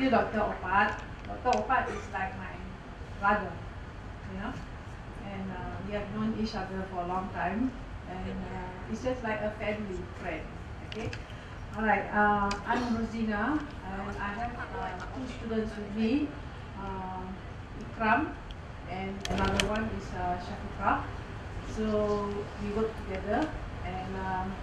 you Dr. Opat. Dr. Opat is like my brother, you know, and uh, we have known each other for a long time, and uh, it's just like a family friend, okay? All right, uh, I'm Rozina, and I have uh, two students with me, uh, Ikram, and another one is uh, Shafiqa. So we work together, and um,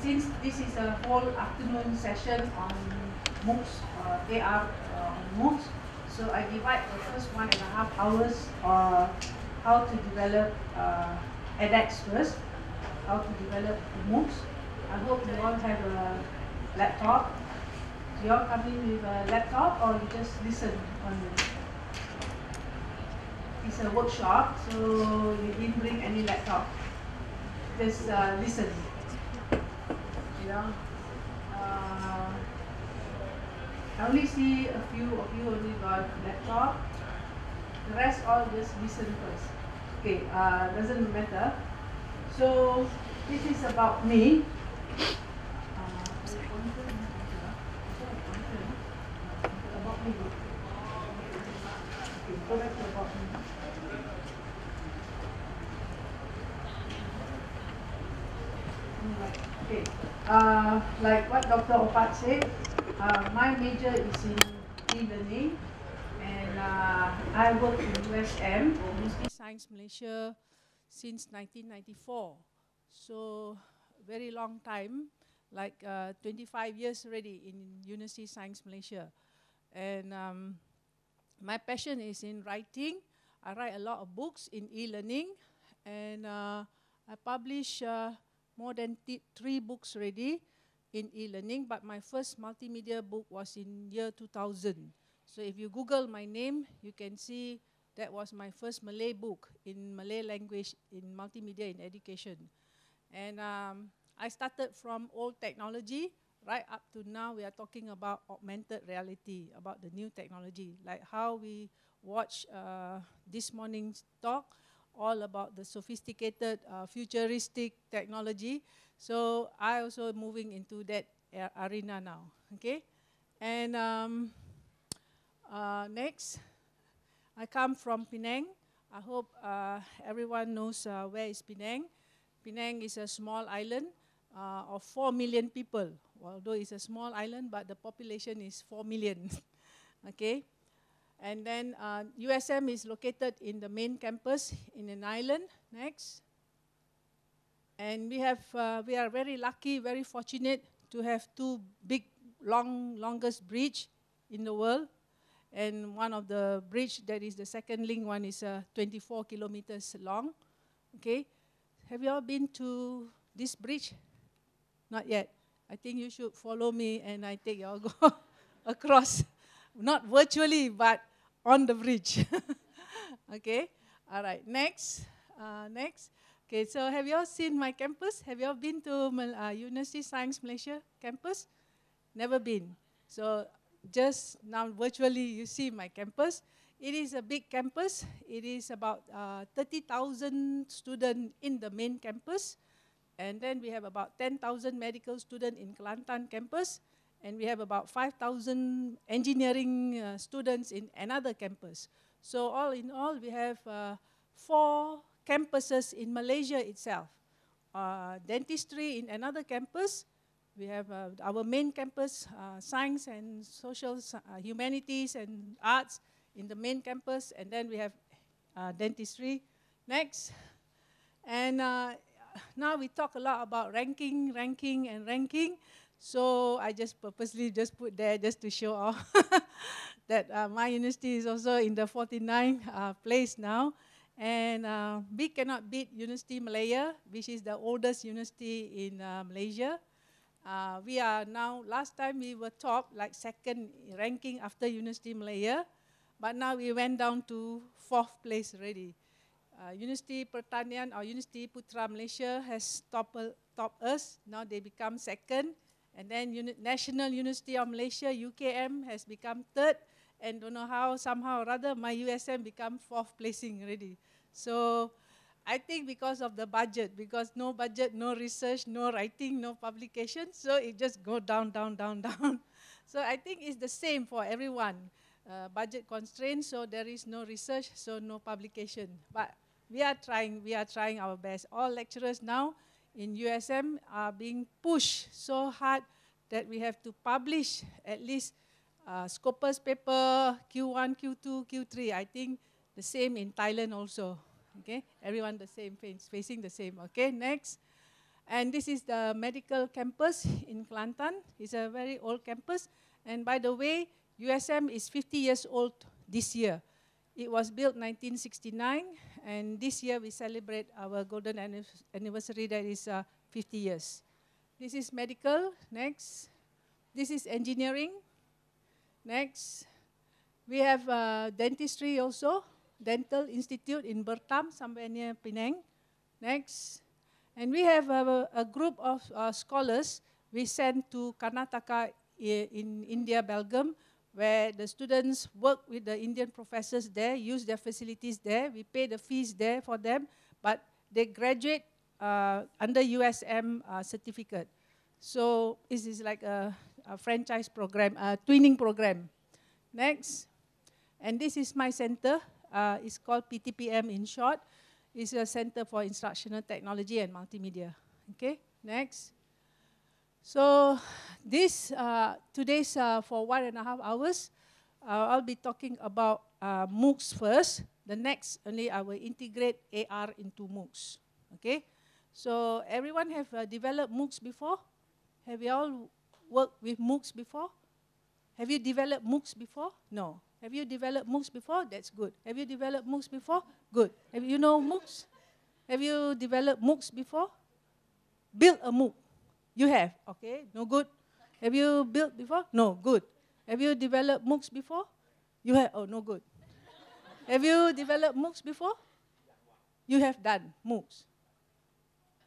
since this is a whole afternoon session on MOOCs, uh, AR uh, MOOCs, so I divide the first one and a half hours uh, how to develop uh, edX first, how to develop the MOOCs. I hope you all have a laptop. Do you all come in with a laptop or you just listen only? It's a workshop, so you didn't bring any laptop. Just uh, listen. You know, uh, I only see a few of you only got laptop. The rest all just listen first. Okay, uh, doesn't matter. So this is about me. About me. Okay, back to about me. Okay, uh, like what Dr. Opat said, uh, my major is in e-learning and uh, I work in USM, University Science Malaysia, since 1994. So, very long time, like uh, 25 years already in University Science Malaysia. And um, my passion is in writing. I write a lot of books in e-learning and uh, I publish uh, more than three books already in e-learning, but my first multimedia book was in year 2000. So if you Google my name, you can see that was my first Malay book in Malay language in multimedia in education. And um, I started from old technology, right up to now we are talking about augmented reality, about the new technology, like how we watch uh, this morning's talk, all about the sophisticated uh, futuristic technology. So I also moving into that arena now, okay? And um, uh, next, I come from Penang. I hope uh, everyone knows uh, where is Penang. Penang is a small island uh, of 4 million people. Although it's a small island, but the population is 4 million, okay? And then uh, USM is located in the main campus in an island. Next. And we have, uh, we are very lucky, very fortunate to have two big, long, longest bridge in the world. And one of the bridge that is the second link one is uh, 24 kilometers long. Okay. Have you all been to this bridge? Not yet. I think you should follow me and I take you all go across. Not virtually, but on the bridge. okay, all right, next, uh, next. Okay, so have you all seen my campus? Have you all been to uh, University Science Malaysia campus? Never been. So just now virtually you see my campus. It is a big campus. It is about uh, 30,000 students in the main campus. And then we have about 10,000 medical students in Kelantan campus and we have about 5,000 engineering uh, students in another campus. So all in all, we have uh, four campuses in Malaysia itself. Uh, dentistry in another campus. We have uh, our main campus, uh, science and social uh, humanities and arts in the main campus, and then we have dentistry next. And now we talk a lot about ranking, ranking, and ranking. So I just purposely just put there just to show off that uh, my university is also in the 49th uh, place now. And uh, we cannot beat University Malaya, which is the oldest university in uh, Malaysia. Uh, we are now, last time we were top, like second ranking after University Malaya. But now we went down to fourth place already. Uh, University Pertanian or University Putra Malaysia has topped, topped us. Now they become second. And then Uni National University of Malaysia, UKM, has become third. And don't know how, somehow or other, my USM become fourth placing already. So I think because of the budget, because no budget, no research, no writing, no publication, so it just go down, down, down, down. So I think it's the same for everyone. Uh, budget constraints, so there is no research, so no publication. But we are trying, we are trying our best. All lecturers now in USM are being pushed so hard that we have to publish at least uh, Scopus paper, Q1, Q2, Q3. I think the same in Thailand also. Okay, everyone the same, facing the same. Okay, next. And this is the medical campus in Kelantan. It's a very old campus. And by the way, USM is 50 years old this year. It was built 1969, and this year we celebrate our golden anniversary that is uh, 50 years. This is medical, next. This is engineering, next. We have uh, dentistry also, Dental Institute in Bertam, somewhere near Penang. Next. And we have a, a group of uh, scholars we sent to Karnataka in India, Belgium, where the students work with the Indian professors there, use their facilities there. We pay the fees there for them, but they graduate uh, under USM uh, certificate. So this is like a, a, franchise program, a twinning program. Next. And this is my center. Uh, it's called PTPM in short. It's a Center for Instructional Technology and Multimedia. Okay, next. So this, uh, today's uh, for one and a half hours, uh, I'll be talking about uh, MOOCs first. The next, only I will integrate AR into MOOCs. Okay? So everyone have uh, developed MOOCs before? Have you all worked with MOOCs before? Have you developed MOOCs before? No. Have you developed MOOCs before? That's good. Have you developed MOOCs before? Good. Have you know MOOCs? Have you developed MOOCs before? Build a MOOC. You have. Okay, no good. Have you built before? No, good. Have you developed MOOCs before? You have. Oh, no good. have you developed MOOCs before? You have done MOOCs.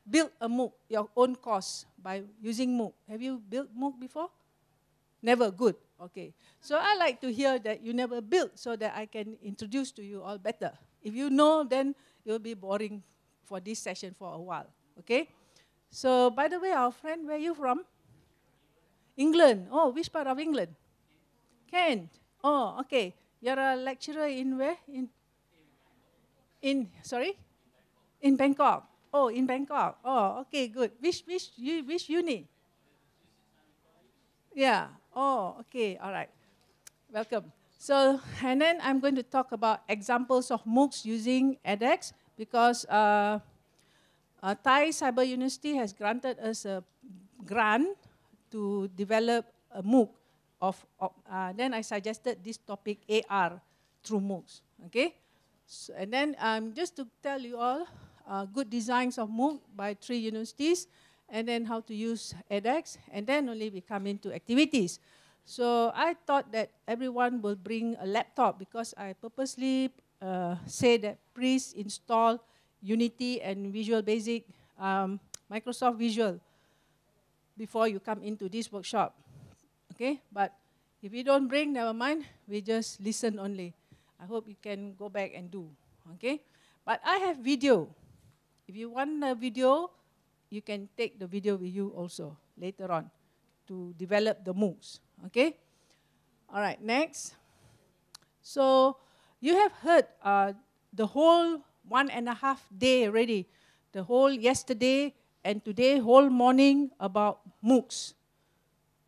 Build a MOOC, your own course by using MOOC. Have you built MOOC before? Never. Good. Okay. So I like to hear that you never built so that I can introduce to you all better. If you know, then it will be boring for this session for a while. Okay? So, by the way, our friend, where are you from? England. Oh, which part of England? Kent. Oh, okay. You're a lecturer in where? In, in sorry? In Bangkok. Oh, in Bangkok. Oh, okay, good. Which, which, which uni? Yeah. Oh, okay. All right. Welcome. So, and then I'm going to talk about examples of MOOCs using edX because uh, uh, Thai Cyber University has granted us a grant to develop a MOOC of, uh, then I suggested this topic AR through MOOCs, okay? So, and then um, just to tell you all, uh, good designs of MOOC by three universities, and then how to use edX, and then only we come into activities. So I thought that everyone will bring a laptop because I purposely uh, say that please install Unity and Visual Basic, um, Microsoft Visual before you come into this workshop. Okay, but if you don't bring, never mind, we just listen only. I hope you can go back and do. Okay, but I have video. If you want a video, you can take the video with you also later on to develop the MOOCs. Okay, all right, next. So you have heard uh, the whole one and a half day already, the whole yesterday and today, whole morning about MOOCs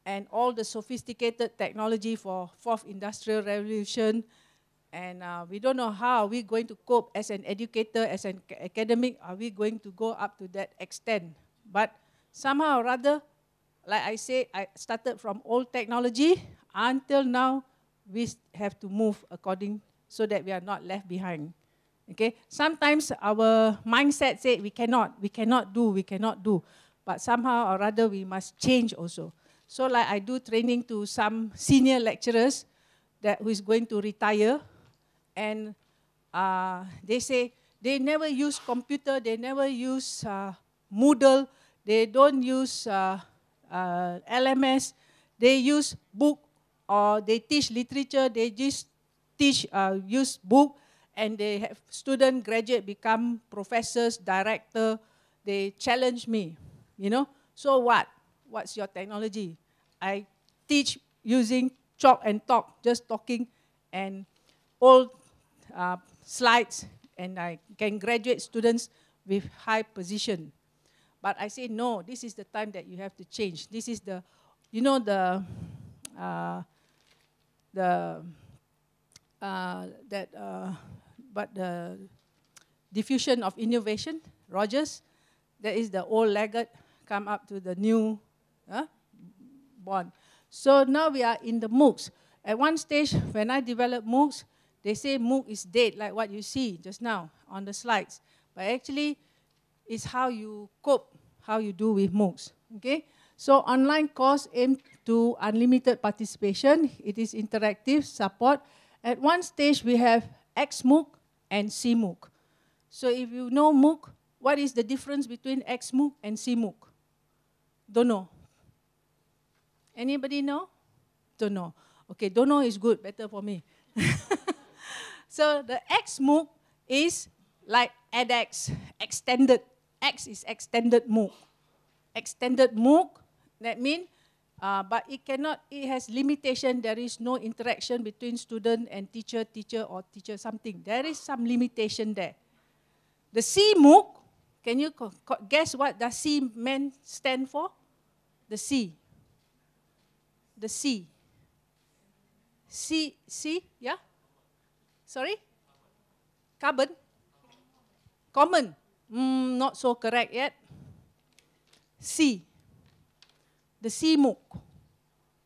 and all the sophisticated technology for fourth industrial revolution. And uh, we don't know how we're going to cope as an educator, as an academic, are we going to go up to that extent? But somehow or other, like I say, I started from old technology until now, we have to move according so that we are not left behind. Okay, sometimes our mindset say we cannot, we cannot do, we cannot do, but somehow or other we must change also. So like I do training to some senior lecturers that who is going to retire, and uh, they say they never use computer, they never use uh, Moodle, they don't use uh, uh LMS, they use book or they teach literature, they just teach uh, use book and they have student graduate become professors, director, they challenge me, you know. So what? What's your technology? I teach using chalk and talk, just talking and old uh, slides, and I can graduate students with high position. But I say, no, this is the time that you have to change. This is the, you know, the, uh, the, uh, that, uh, but the diffusion of innovation, Rogers, that is the old laggard come up to the new uh, bond. So now we are in the MOOCs. At one stage, when I developed MOOCs, they say MOOC is dead, like what you see just now on the slides. But actually, it's how you cope, how you do with MOOCs. Okay? So online course aim to unlimited participation. It is interactive support. At one stage, we have XMOOC and CMOOC. So if you know MOOC, what is the difference between XMOOC and CMOOC? Don't know. Anybody know? Don't know. Okay, don't know is good, better for me. so the X MOOC is like edX, extended. X is extended MOOC. Extended MOOC, that means, uh, but it cannot, it has limitation. There is no interaction between student and teacher, teacher or teacher, something. There is some limitation there. The C MOOC, can you guess what does C men stand for? The C. The C. C, C, yeah? Sorry? Carbon? Common. Mm, not so correct yet. C. The C MOOC.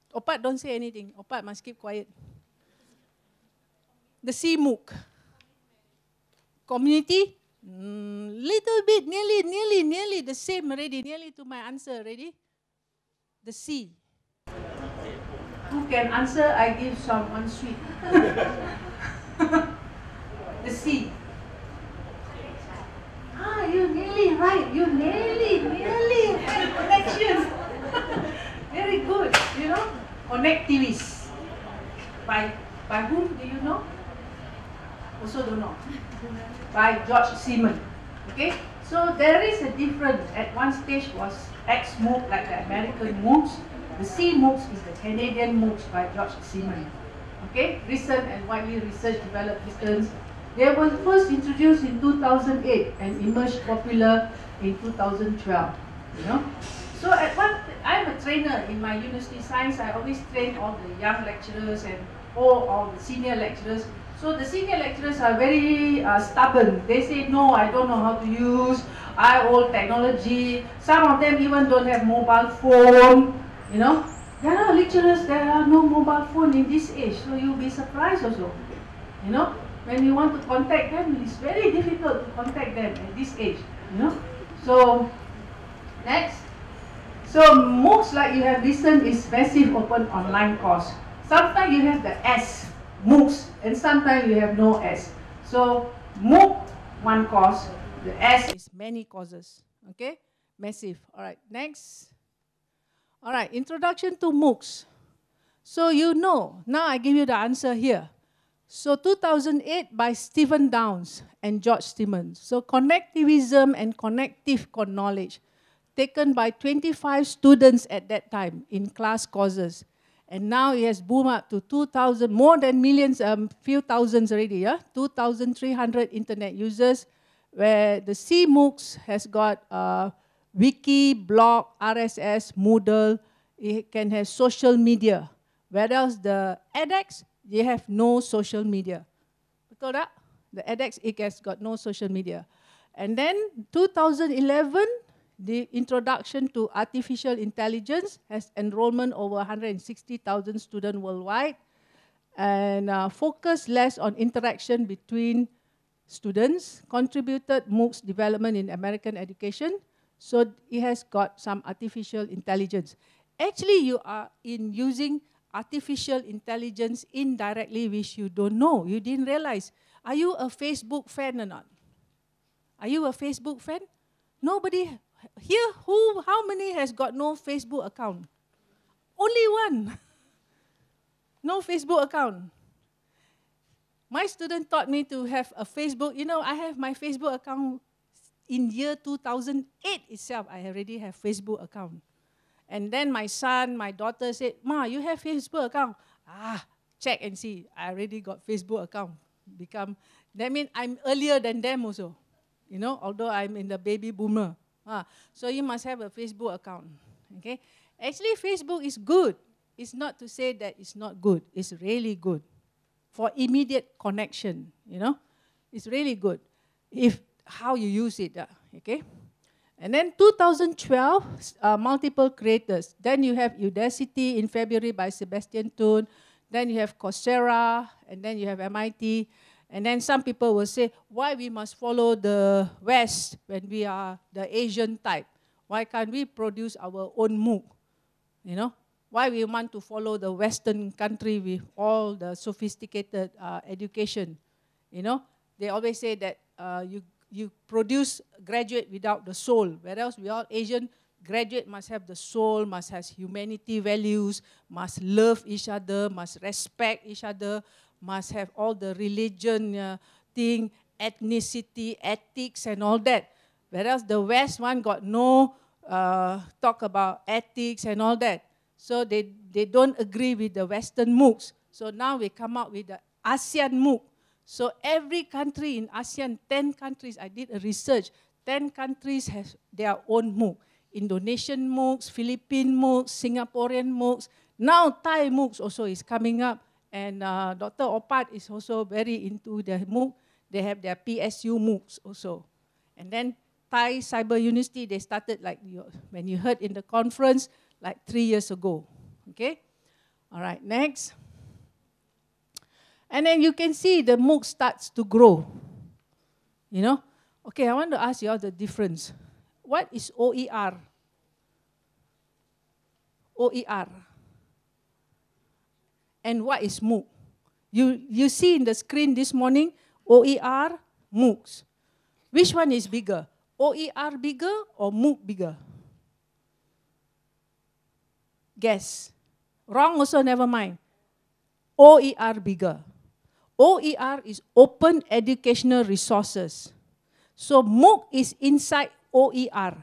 Opat, don't say anything. Opat must keep quiet. The C MOOC. Community? Mm, little bit, nearly, nearly, nearly the same already. Nearly to my answer already. The C. Who can answer? I give someone sweet. the C. Ah, you nearly right. You nearly, nearly connection. Very good. You know, connectivist. By by whom do you know? Also don't know. By George Siemens. Okay. So there is a difference. At one stage was X MOOC like the American MOOCs. The C MOOCs is the Canadian MOOCs by George Siemens. Okay, recent and widely research developed systems they were first introduced in 2008 and emerged popular in 2012. You know, so at one, I'm a trainer in my university science. I always train all the young lecturers and all, all the senior lecturers. So the senior lecturers are very uh, stubborn. They say, no, I don't know how to use. I old technology. Some of them even don't have mobile phone. You know, there are lecturers. There are no mobile phone in this age. So you'll be surprised also. You know, when you want to contact them, it's very difficult to contact them at this age, you know. So, next. So, MOOCs like you have listened is massive open online course. Sometimes you have the S, MOOCs, and sometimes you have no S. So, MOOC, one course, the S is many courses, okay? Massive. All right, next. All right, introduction to MOOCs. So you know, now I give you the answer here. So 2008 by Stephen Downes and George Siemens. So connectivism and connective knowledge taken by 25 students at that time in class courses. And now it has boomed up to 2,000, more than millions, um, few thousands already, yeah? 2,300 internet users, where the CMOOCs has got uh, wiki, blog, RSS, Moodle, it can have social media. Whereas the edX they have no social media. Betul tak? The edX it has got no social media. And then 2011, the introduction to artificial intelligence has enrollment over 160,000 students worldwide and uh, focus less on interaction between students, contributed MOOCs development in American education. So it has got some artificial intelligence. Actually, you are in using artificial intelligence indirectly which you don't know, you didn't realize. Are you a Facebook fan or not? Are you a Facebook fan? Nobody here who how many has got no Facebook account? Only one. no Facebook account. My student taught me to have a Facebook. You know, I have my Facebook account in year 2008 itself. I already have Facebook account. And then my son, my daughter said, Ma, you have Facebook account? Ah, check and see. I already got Facebook account. Become that means I'm earlier than them also. You know, although I'm in the baby boomer. Ah, so you must have a Facebook account. Okay? Actually, Facebook is good. It's not to say that it's not good. It's really good. For immediate connection, you know. It's really good. If how you use it, uh, okay? And then 2012, uh, multiple creators. Then you have Udacity in February by Sebastian Thrun. Then you have Coursera, and then you have MIT. And then some people will say, why we must follow the West when we are the Asian type? Why can't we produce our own MOOC? You know, why we want to follow the Western country with all the sophisticated uh, education? You know, they always say that uh, you you produce graduate without the soul, whereas we all Asian graduate must have the soul, must have humanity values, must love each other, must respect each other, must have all the religion uh, thing, ethnicity, ethics, and all that. Whereas the West one got no uh, talk about ethics and all that. So they, they don't agree with the Western MOOCs. So now we come out with the ASEAN MOOC. So every country in ASEAN, 10 countries, I did a research, 10 countries have their own MOOC. Indonesian MOOCs, Philippine MOOCs, Singaporean MOOCs. Now Thai MOOCs also is coming up. And uh, Dr. Opat is also very into the MOOC. They have their PSU MOOCs also. And then Thai Cyber University, they started like you, when you heard in the conference, like three years ago. Okay? All right, next. And then you can see the MOOC starts to grow. You know? Okay, I want to ask you all the difference. What is OER? OER and what is MOOC. You, you see in the screen this morning, OER, MOOCs. Which one is bigger? OER bigger or MOOC bigger? Guess. Wrong also, never mind. OER bigger. OER is Open Educational Resources. So MOOC is inside OER.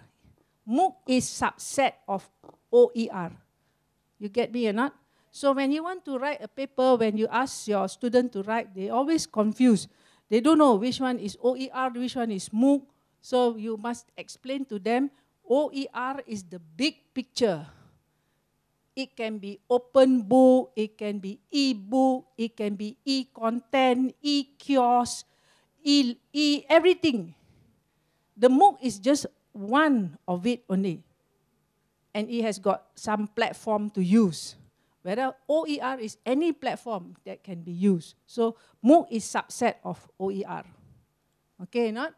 MOOC is subset of OER. You get me or not? So when you want to write a paper, when you ask your student to write, they always confused. They don't know which one is OER, which one is MOOC. So you must explain to them, OER is the big picture. It can be open book, it can be e-book, it can be e-content, e-kiosk, e, e everything. The MOOC is just one of it only. And it has got some platform to use. Whether OER is any platform that can be used. So MOOC is subset of OER. Okay, not?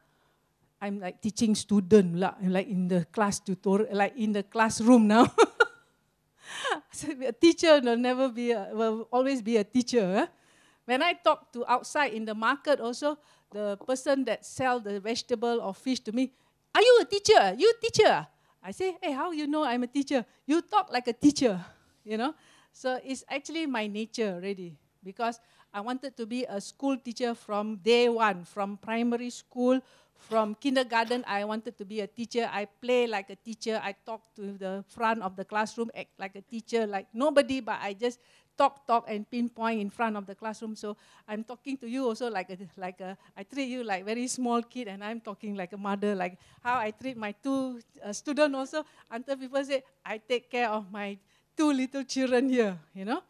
I'm like teaching student lah, like in the class tutorial, like in the classroom now. so a teacher will never be, a, will always be a teacher. Eh? When I talk to outside in the market also, the person that sell the vegetable or fish to me, are you a teacher? You teacher? I say, hey, how you know I'm a teacher? You talk like a teacher, you know? So it's actually my nature already because I wanted to be a school teacher from day one, from primary school, from kindergarten. I wanted to be a teacher. I play like a teacher. I talk to the front of the classroom, act like a teacher, like nobody, but I just talk, talk, and pinpoint in front of the classroom. So I'm talking to you also like a, like a, I treat you like very small kid, and I'm talking like a mother, like how I treat my two uh, students also. Until people say I take care of my two little children here, you know.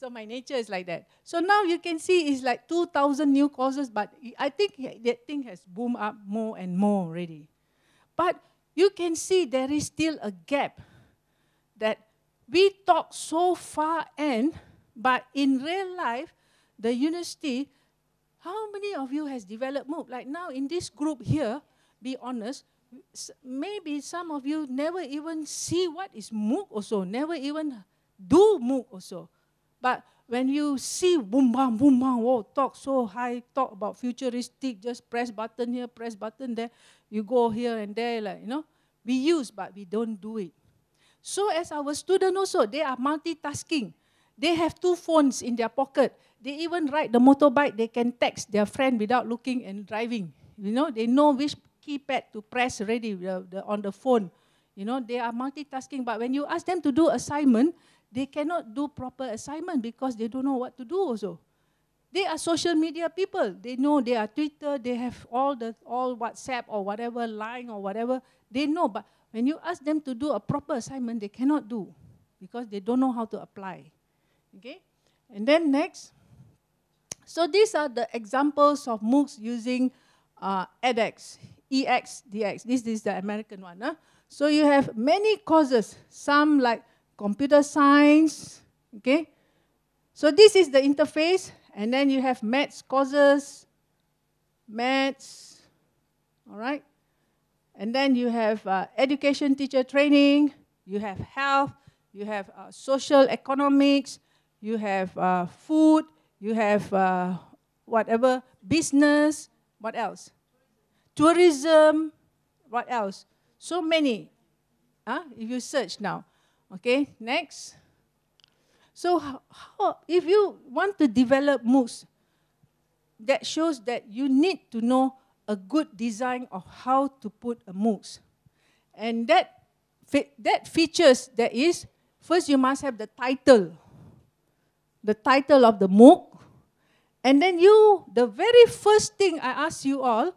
So my nature is like that. So now you can see it's like 2,000 new courses, but I think that thing has boomed up more and more already. But you can see there is still a gap that we talk so far end, but in real life, the university, how many of you has developed MOOC? Like now in this group here, be honest, maybe some of you never even see what is MOOC also, never even do MOOC also. But when you see boom bam boom bam, whoa, talk so high, talk about futuristic, just press button here, press button there, you go here and there, like you know, we use but we don't do it. So as our student also, they are multitasking. They have two phones in their pocket. They even ride the motorbike. They can text their friend without looking and driving. You know, they know which keypad to press already the, the, on the phone, You know, they are multitasking, but when you ask them to do assignment, they cannot do proper assignment because they don't know what to do also. They are social media people. They know they are Twitter, they have all the all WhatsApp or whatever, line or whatever. They know, but when you ask them to do a proper assignment, they cannot do because they don't know how to apply. Okay? And then next. So these are the examples of MOOCs using uh, edX, EX, DX. This is the American one. Huh? So you have many courses, some like computer science, okay? So this is the interface, and then you have maths courses, maths, all right? And then you have uh, education teacher training, you have health, you have uh, social economics, you have uh, food, you have uh, whatever, business, what else? Tourism, what else? So many. Huh? If you search now. Okay, next. So how, if you want to develop MOOCs, that shows that you need to know a good design of how to put a MOOCs. And that, that features that is, first you must have the title the title of the MOOC. And then you, the very first thing I ask you all,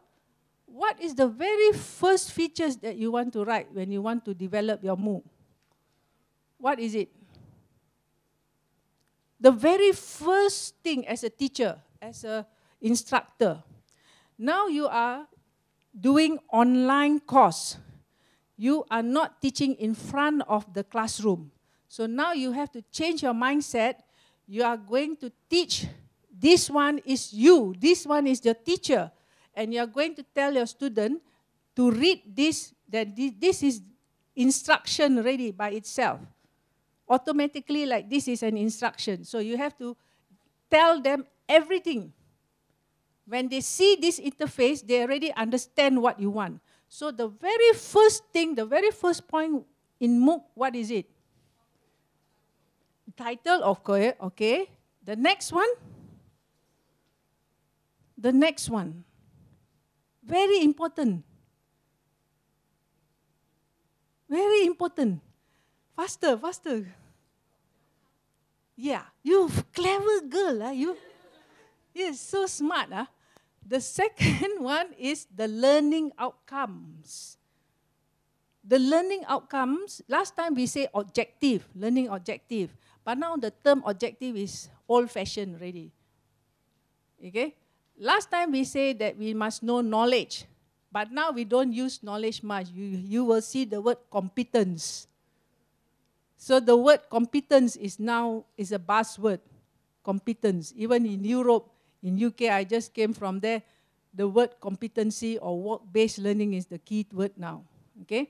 what is the very first features that you want to write when you want to develop your MOOC? What is it? The very first thing as a teacher, as a instructor, now you are doing online course. You are not teaching in front of the classroom. So now you have to change your mindset you are going to teach. This one is you. This one is your teacher. And you are going to tell your student to read this, that this is instruction ready by itself. Automatically, like this is an instruction. So you have to tell them everything. When they see this interface, they already understand what you want. So the very first thing, the very first point in MOOC, what is it? title, of course, okay. The next one. The next one. Very important. Very important. Faster, faster. Yeah, you clever girl. Uh, you, you're so smart. Uh. The second one is the learning outcomes. The learning outcomes, last time we say objective, learning objective. But now the term objective is old-fashioned already. Okay? Last time we say that we must know knowledge. But now we don't use knowledge much. You, you will see the word competence. So the word competence is now is a buzzword. Competence. Even in Europe, in UK, I just came from there. The word competency or work-based learning is the key word now. Okay?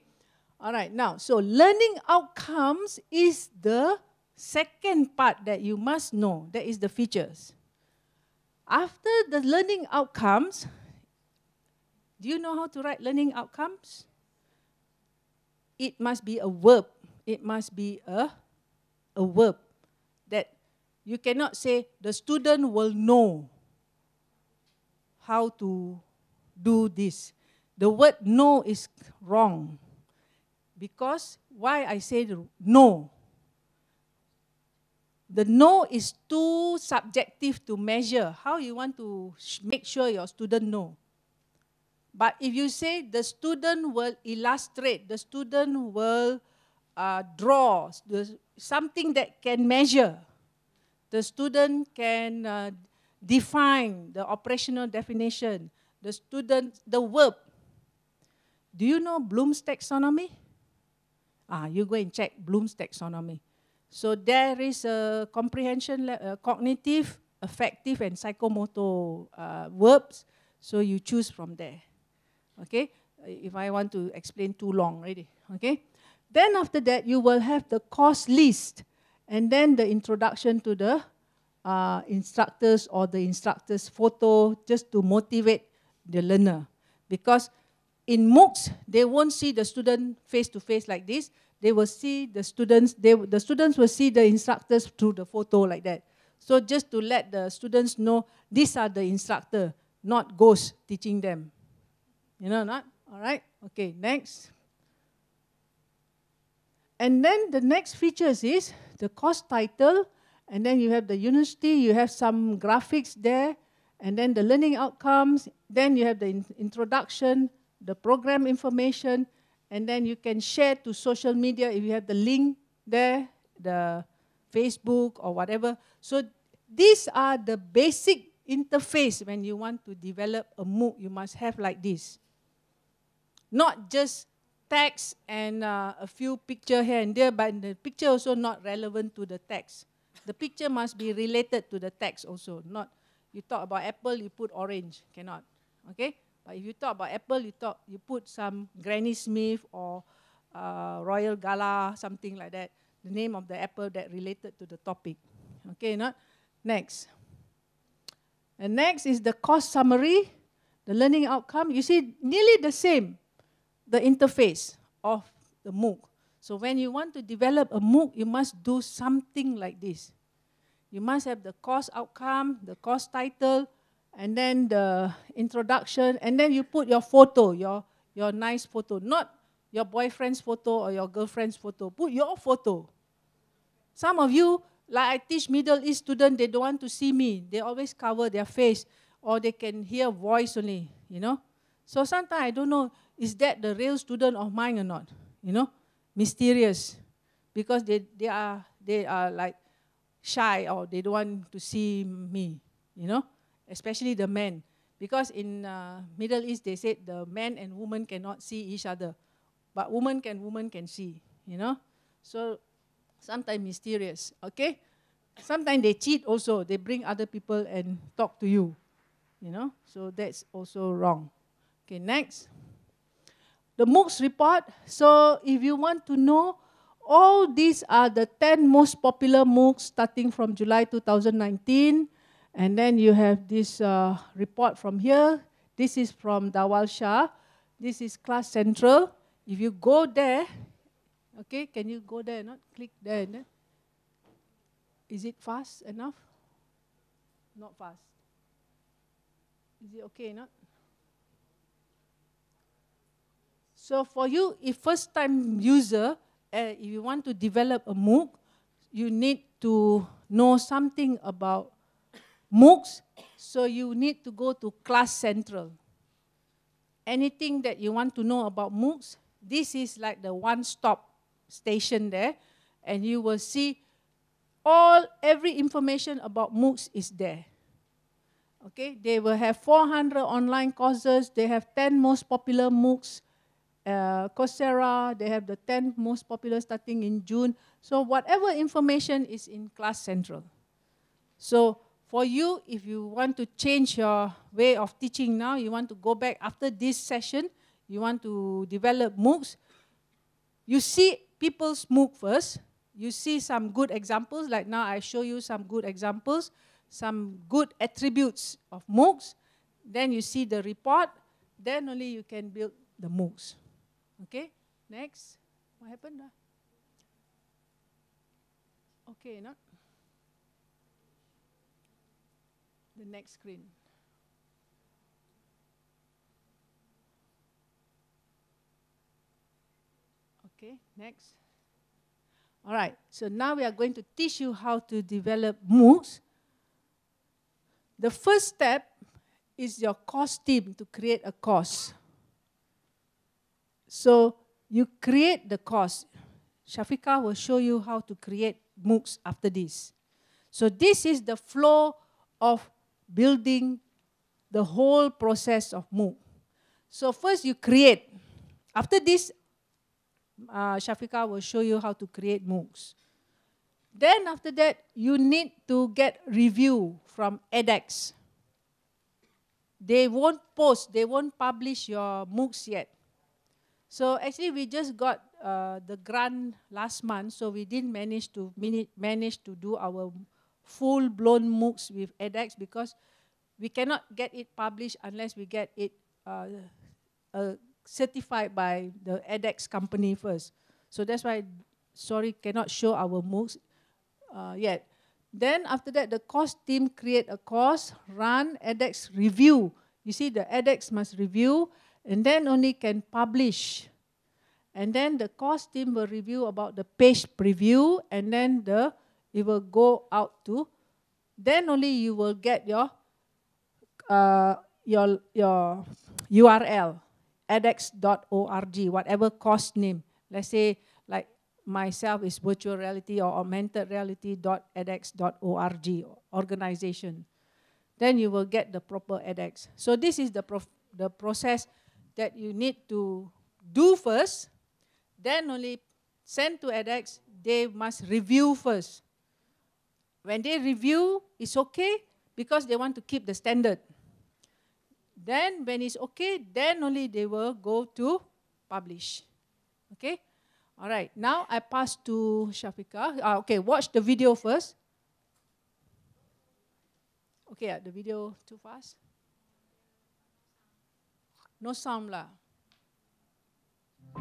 All right, now, so learning outcomes is the second part that you must know, that is the features. After the learning outcomes, do you know how to write learning outcomes? It must be a verb. It must be a, a verb that you cannot say the student will know how to do this. The word know is wrong. Because why I say no? the no is too subjective to measure. How you want to make sure your student know? But if you say the student will illustrate, the student will uh, draw the, something that can measure, the student can uh, define the operational definition, the student, the verb. Do you know Bloom's taxonomy? Ah, you go and check Bloom's taxonomy. So there is a comprehension, uh, cognitive, affective, and psychomotor uh, verbs. So you choose from there. Okay? If I want to explain too long already. Okay? Then after that, you will have the course list. And then the introduction to the uh, instructors or the instructor's photo just to motivate the learner. Because in MOOCs, they won't see the student face to face like this they will see the students, they, the students will see the instructors through the photo like that. So just to let the students know, these are the instructor, not ghosts teaching them. You know, not? All right? Okay, next. And then the next features is the course title, and then you have the university, you have some graphics there, and then the learning outcomes, then you have the in introduction, the program information, and then you can share to social media if you have the link there, the Facebook or whatever. So these are the basic interface when you want to develop a MOOC, you must have like this. Not just text and uh, a few picture here and there, but the picture also not relevant to the text. The picture must be related to the text also, not you talk about apple, you put orange, cannot. Okay? But if you talk about apple, you talk, you put some Granny Smith or uh, Royal Gala, something like that. The name of the apple that related to the topic. Okay, not? Next. And next is the course summary, the learning outcome. You see, nearly the same, the interface of the MOOC. So when you want to develop a MOOC, you must do something like this. You must have the course outcome, the course title, and then the introduction, and then you put your photo, your, your nice photo, not your boyfriend's photo or your girlfriend's photo. Put your photo. Some of you like I teach Middle East students, they don't want to see me. They always cover their face or they can hear voice only, you know. So sometimes I don't know, is that the real student of mine or not? You know, mysterious. Because they, they, are, they are like shy or they don't want to see me, you know, especially the men. Because in uh, Middle East, they said the man and woman cannot see each other. But woman can, woman can see, you know. So sometimes mysterious, okay? Sometimes they cheat also. They bring other people and talk to you, you know? So that's also wrong. Okay, next. The MOOCs report. So if you want to know, all these are the 10 most popular MOOCs starting from July 2019. And then you have this uh, report from here. This is from Dhawal Shah. This is Class Central. If you go there, Okay, can you go there not? Click there then. Is it fast enough? Not fast. Is it okay not? So for you, if first time user, uh, if you want to develop a MOOC, you need to know something about MOOCs. So you need to go to Class Central. Anything that you want to know about MOOCs, this is like the one-stop station there, and you will see all every information about MOOCs is there. Okay, they will have 400 online courses. They have 10 most popular MOOCs. Uh, Coursera, they have the 10 most popular starting in June. So whatever information is in Class Central. So for you, if you want to change your way of teaching now, you want to go back after this session, you want to develop MOOCs, you see people's MOOC first. You see some good examples, like now I show you some good examples, some good attributes of MOOCs. Then you see the report, then only you can build the MOOCs. Okay, next. What happened? Ah? Okay, not? The next screen. Okay, next. All right, so now we are going to teach you how to develop MOOCs. The first step is your course team to create a course. So you create the course. Shafika will show you how to create MOOCs after this. So this is the flow of building the whole process of MOOC. So first you create. After this, uh, Shafika will show you how to create MOOCs. Then after that, you need to get review from edX. They won't post, they won't publish your MOOCs yet. So actually, we just got uh, the grant last month, so we didn't manage to manage to do our full-blown MOOCs with edX because we cannot get it published unless we get it uh, uh, certified by the edX company first. So that's why, sorry, cannot show our MOOCs uh, yet. Then after that, the course team create a course, run edX review. You see, the edX must review, and then only can publish. and then the course team will review about the page preview, and then the it will go out to. Then only you will get your uh, your your URL edx.org, whatever course name. Let's say like myself is virtual reality or augmented reality.edx.org organization. Then you will get the proper edX. So this is the, the process that you need to do first, then only send to edX, they must review first. When they review, it's okay because they want to keep the standard. Then when it's okay, then only they will go to publish. Okay? All right, now I pass to Shafika. Uh, okay, watch the video first. Okay, uh, the video too fast? Lah.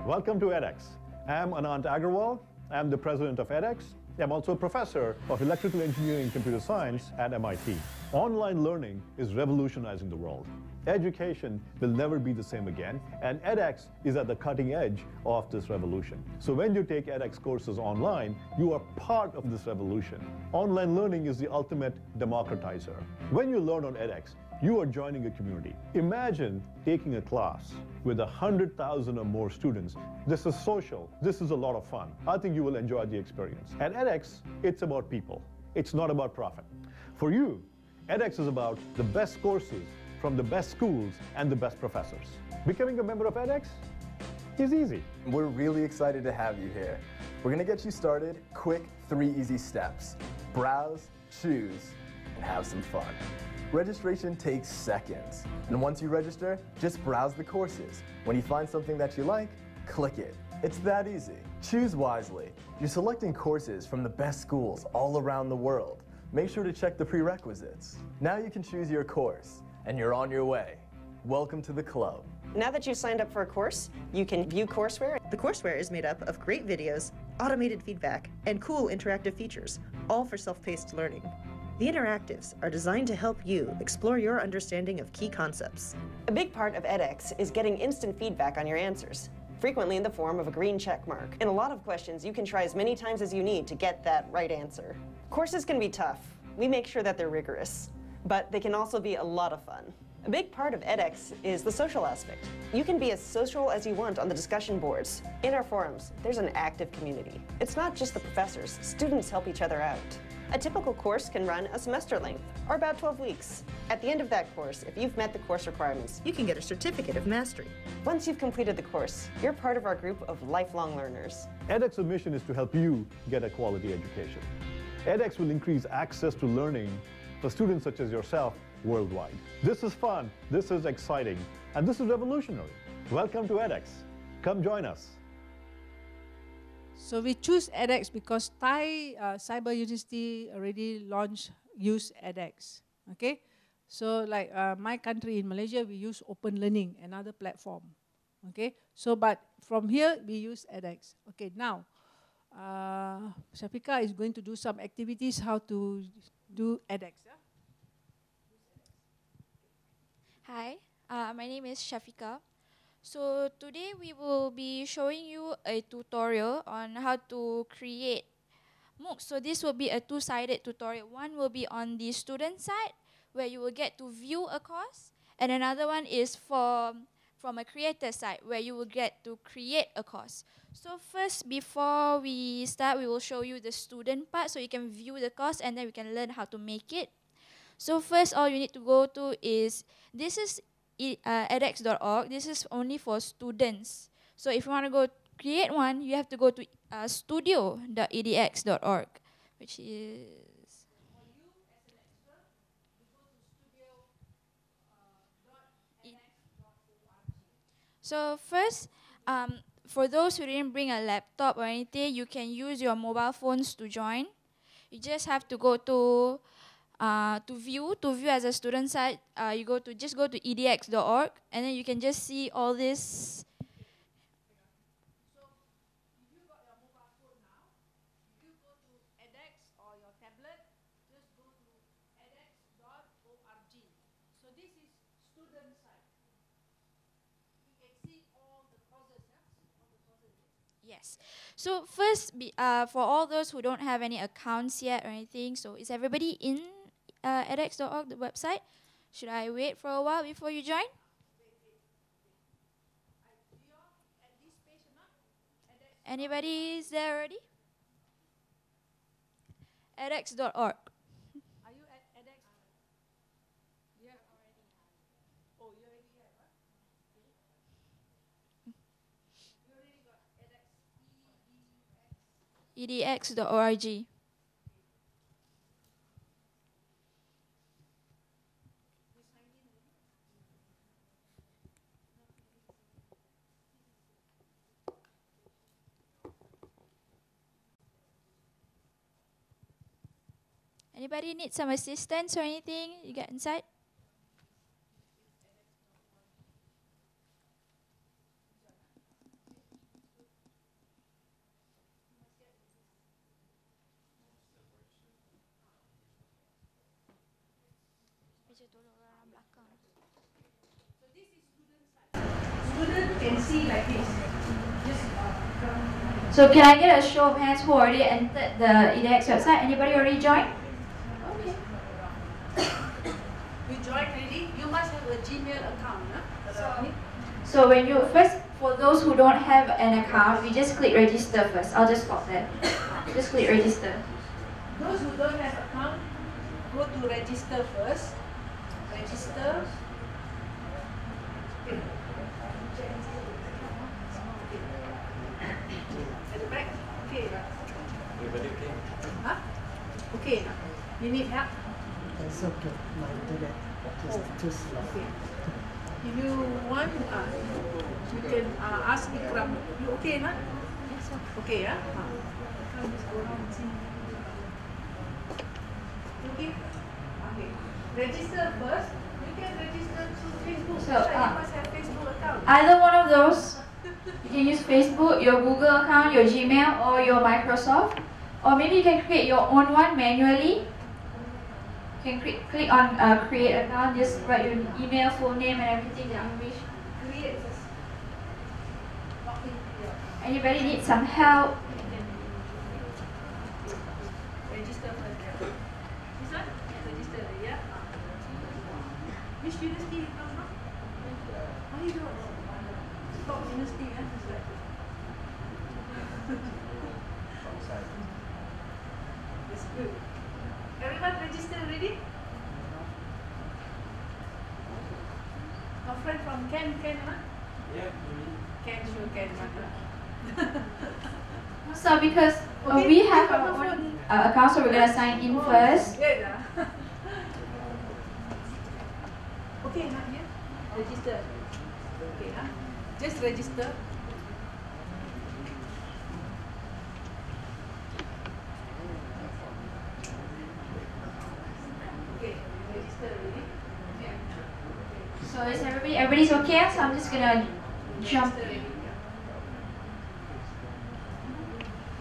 Welcome to edX. I'm Anant Agarwal. I'm the president of edX. I'm also a professor of electrical engineering and computer science at MIT. Online learning is revolutionizing the world. Education will never be the same again, and edX is at the cutting edge of this revolution. So when you take edX courses online, you are part of this revolution. Online learning is the ultimate democratizer. When you learn on edX, you are joining a community. Imagine taking a class with 100,000 or more students. This is social. This is a lot of fun. I think you will enjoy the experience. At edX, it's about people. It's not about profit. For you, edX is about the best courses from the best schools and the best professors. Becoming a member of edX is easy. We're really excited to have you here. We're going to get you started. Quick, three easy steps. Browse, choose, and have some fun. Registration takes seconds. And once you register, just browse the courses. When you find something that you like, click it. It's that easy. Choose wisely. You're selecting courses from the best schools all around the world. Make sure to check the prerequisites. Now you can choose your course and you're on your way. Welcome to the club. Now that you've signed up for a course, you can view courseware. The courseware is made up of great videos, automated feedback, and cool interactive features, all for self-paced learning. The interactives are designed to help you explore your understanding of key concepts. A big part of edX is getting instant feedback on your answers, frequently in the form of a green check mark. In a lot of questions, you can try as many times as you need to get that right answer. Courses can be tough. We make sure that they're rigorous but they can also be a lot of fun. A big part of edX is the social aspect. You can be as social as you want on the discussion boards. In our forums, there's an active community. It's not just the professors, students help each other out. A typical course can run a semester length, or about 12 weeks. At the end of that course, if you've met the course requirements, you can get a certificate of mastery. Once you've completed the course, you're part of our group of lifelong learners. edX's mission is to help you get a quality education. edX will increase access to learning for students such as yourself worldwide. This is fun, this is exciting, and this is revolutionary. Welcome to edX. Come join us. So we choose edX because Thai uh, Cyber University already launched use edX. Okay, so like uh, my country in Malaysia, we use Open Learning, another platform. Okay, so but from here we use edX. Okay, now uh, Shafika is going to do some activities how to do edX. Yeah? Hi, uh, my name is Shafika. So today we will be showing you a tutorial on how to create MOOCs. So this will be a two-sided tutorial. One will be on the student side, where you will get to view a course, and another one is for from a creator side, where you will get to create a course. So first, before we start, we will show you the student part, so you can view the course, and then we can learn how to make it. So first, all you need to go to is, this is uh, edX.org. This is only for students. So if you want to go create one, you have to go to uh, studio.edx.org, which is So first, um, for those who didn't bring a laptop or anything, you can use your mobile phones to join. You just have to go to uh, to view, to view as a student site, uh, you go to just go to edx.org, and then you can just see all this So if you've got your mobile code now, if you go to edX or your tablet, just go to edX. So this is student side. You can see all the clauses, yes? All the closes. Yes. So first, be, uh, for all those who don't have any accounts yet or anything, so is everybody in uh, edX.org, the website? Should I wait for a while before you join? Anybody is there already? edX.org. Are you at edX? You have already. Oh, you already have, huh? You already got edX. edx.org. Anybody need some assistance or anything? You get inside? So can I get a show of hands who already entered the edX website? Anybody already joined? Okay. you joined already? You must have a Gmail account, huh? So- So when you first, for those who don't have an account, you just click register first. I'll just stop there. Just click register. Those who don't have account, go to register first. Register. Okay. At the back. Okay. Everybody okay? Huh? Okay. You need help? It's okay. My internet Oh. is too slow. Okay. You want, uh, you can uh, ask Ikram. You okay, na? Okay, yeah. Uh. I'll just go around and see. Okay. Okay. Register first. You can register through Facebook. So, uh, you must have Facebook account. Either one of those, you can use Facebook, your Google account, your Gmail, or your Microsoft. Or maybe you can create your own one manually. You can click, click on uh, create account, just write your email, full name, and everything that you wish. Create. Anybody need some help? Register first. This one? Register, yeah. Which university you come from? You don't. Top university, yeah. That's right. That's good. Everyone? A friend from Ken, Ken, huh? Yeah, Ken, sure, Ken, huh? So because uh, Okay, we have click on our the own phone. uh, account, so we're gonna sign in Oh, first. Good, okay, not here. Register. Okay, ah. Just register. Okay, register already. Yeah. So is everybody everybody's okay? I'm just gonna jump. Yeah.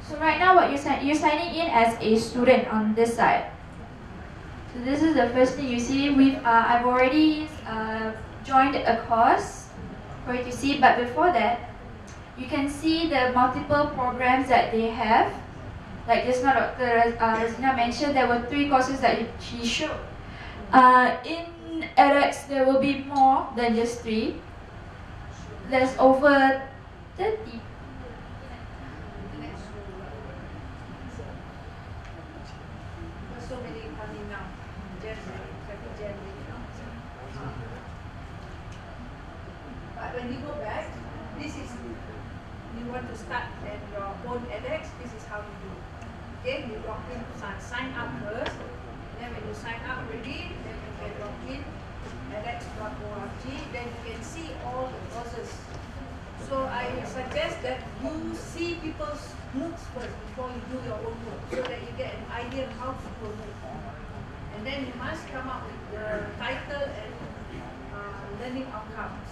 So right now, what you're you're signing in as a student on this side. So this is the first thing you see. We've uh, I've already uh, joined a course for you to see, but before that, you can see the multiple programs that they have. Like just now, Dr. Uh, Rozina mentioned there were three courses that she showed. Uh, in edX, there will be more than just three. There's over 30 There's so many coming now. January, February, January, you know. Uh. But when you go back, this is you want to start at your own edX, this is how you do. Okay, you log in, sign, sign up first. Then when you sign up already, then you can log in edX.org. Then you can see all the courses. So I suggest that you see people's MOOCs first before you do your own MOOC, so that you get an idea of how to do a MOOC. And then you must come up with the title and uh, learning outcomes.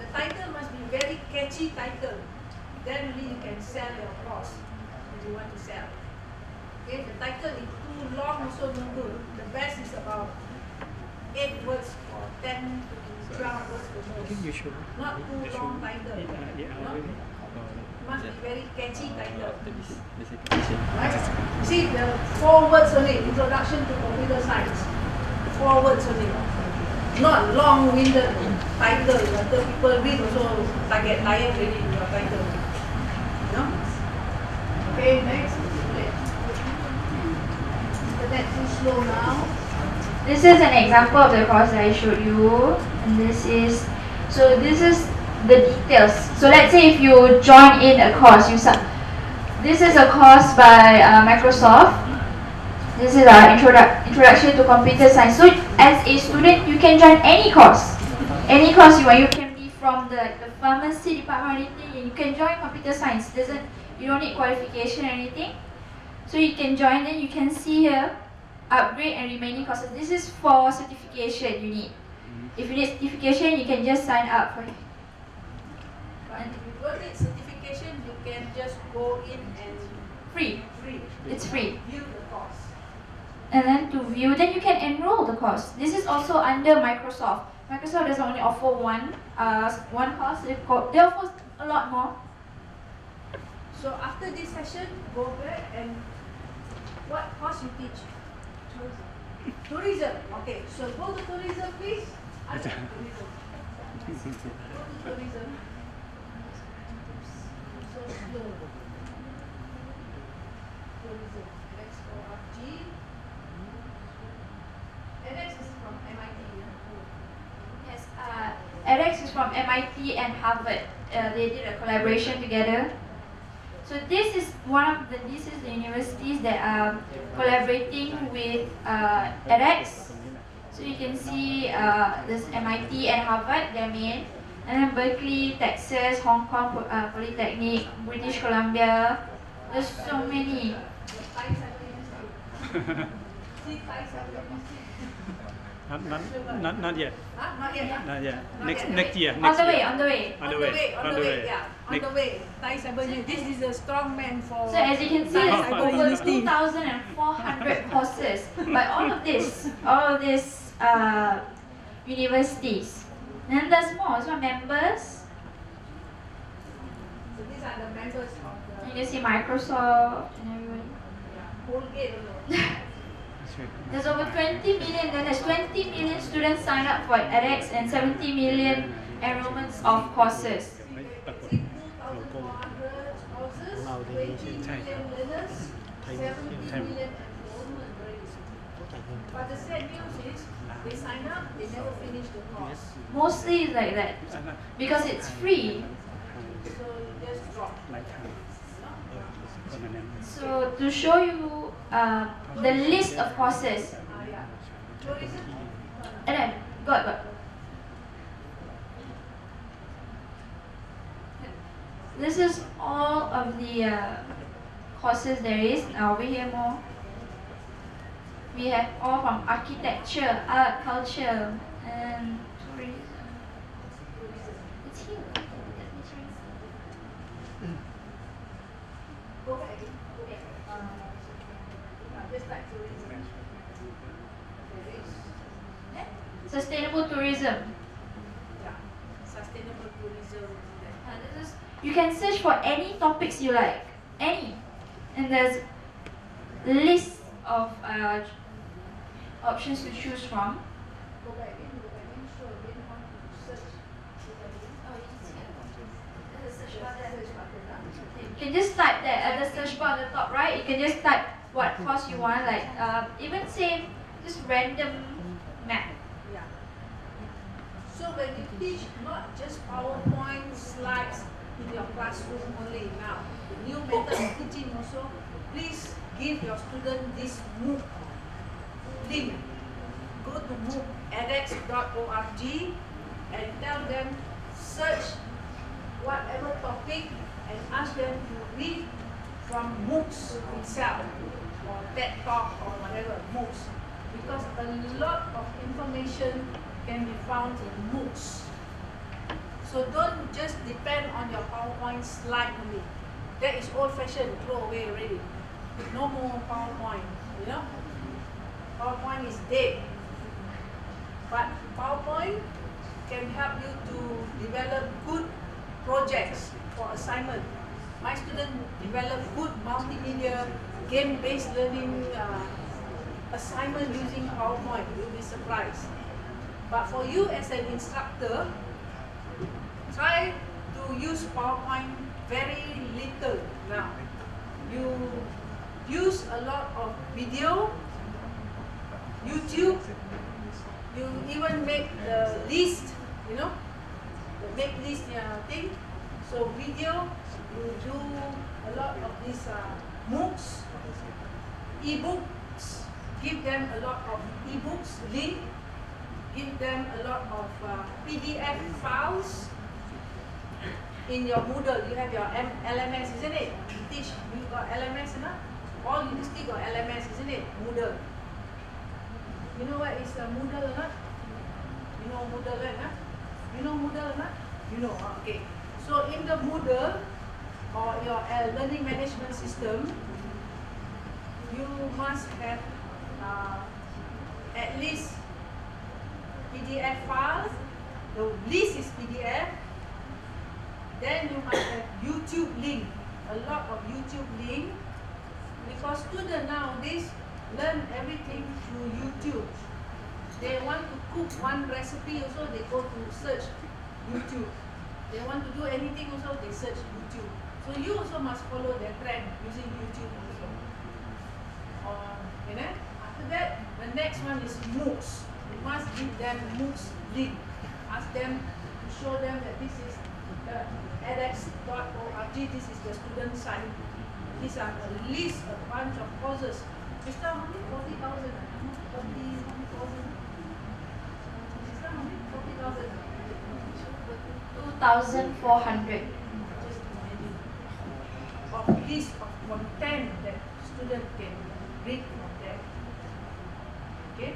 The title must be very catchy title. Then only you can sell your course if you want to sell. Okay, the title is too long also no good. The best is about eight words or ten to twelve words the most. You should. Not too long title. Yeah, yeah, No? already. must be very catchy title. Basic. Right? See the four words only, introduction to computer science. Four words only. Not long-winded title. Until people read also target tired already your title. Know? Okay, next. Internet too slow now. This is an example of the course that I showed you. And this is, so this is the details. So let's say if you join in a course, you sub, this is a course by uh, Microsoft. This is our introdu- introduction to computer science. So as a student, you can join any course. Any course you want. You can be from the, the pharmacy department or anything. You can join computer science. Doesn't you don't need qualification or anything. So you can join. Then you can see here upgrade and remaining courses. This is for certification you need. Mm-hmm. If you need certification, you can just sign up for it. But if you don't need certification, you can just go in and Free. free. It's free. View the course. And then to view, then you can enroll the course. This is also under Microsoft. Microsoft doesn't only offer one uh, one course. They, co- they offer a lot more. So after this session, go back and what course you teach? Tourism. Tourism. Okay, so go to tourism, please. I tourism. Go to tourism. So slow. Tourism. Let's go up G. edX is from MIT. Yes, uh, edX is from MIT and Harvard. Uh, they did a collaboration together. So this is one of the this is the universities that are collaborating with uh, edX. So you can see uh, this MIT and Harvard, their main, and then Berkeley, Texas, Hong Kong uh, Polytechnic, British Columbia. There's so many. Thai Cyber University. See Thai Cyber University. Not, not, not, not yet. Huh? Not yet. huh? Not yet. Not Next yet, next right? year. On Next the way, year. on the way. On the way. on the way, yeah, on Next- the way. Thai Cyber News. This is a strong man for. So as you can see, Thai there's over 2,400 courses by all of this, all of these uh, universities. Then there's more, so members. So these are the members of You the can see Microsoft and everybody. yeah, Colgate also. There's over 20 million, then there's 20 million students sign up for edX and 70 million enrollments of courses. See, 2,400 courses, 20 million learners, 70 million enrollment rates. But the sad news is, they sign up, they never finish the course. Mostly it's like that because it's free. So just drop. So to show you uh, the list of courses, and then got got. This is all of the uh, courses there is. Now we have more. We have all from architecture, art, culture, and tourism. It's here. Let me try. go back again, go back. Uh, just like tourism. There is, Sustainable tourism. yeah, sustainable tourism. Uh, this is, you can search for any topics you like, any, and there's list of uh, options to choose from. Go back again, go back again, show again how to search. Go back. Oh, you can see it. There's a search Search bar there. button, huh? You can just type that at the search bar on the top right. You can just type what course you want, like uh, even say just random map. So when you teach not just PowerPoint slides in your classroom only now, the new method of teaching also, please give your student this MOOC link. Go to MOOC edX.org and tell them search whatever topic and ask them to read from MOOCs itself or TED Talk or whatever MOOCs because a lot of information can be found in MOOCs. So don't just depend on your PowerPoint slide only. That is old fashioned, throw away already. No more PowerPoint, you know? PowerPoint is dead. But PowerPoint can help you to develop good projects for assignment. my student develop good multimedia, game-based learning uh, assignment using PowerPoint. You'll be surprised. But for you as an instructor, try to use PowerPoint very little now. You use a lot of video, YouTube, you even make the list, you know, the make list uh, thing. So video, you do a lot of these uh, MOOCs, e-books, give them a lot of e-books, link, give them a lot of uh, PDF files. In your Moodle, you have your M LMS, isn't it? You teach, you got LMS, enough? All university got LMS, isn't it? Moodle. You know what is a Moodle not? You know Moodle? Huh? You know Moodle not? You know, ah, okay. So in the Moodle or your uh, learning management system, you must have uh, at least PDF files. The list is PDF. Then you must have YouTube link. A lot of YouTube link. Because students nowadays learn everything through YouTube. They want to cook one recipe also, they go to search YouTube. They want to do anything also, they search YouTube. So you also must follow the trend using YouTube also. You know? After that, the next one is MOOCs. Must give them MOOCs link. Ask them to show them that this is the edx.org, this is the student site. These are a list, a bunch of courses. Mr. How many? 40,000. 40,000. Mr. How many? 40,000. 2,400. Just imagine. Of list of content that student can read from there. Okay?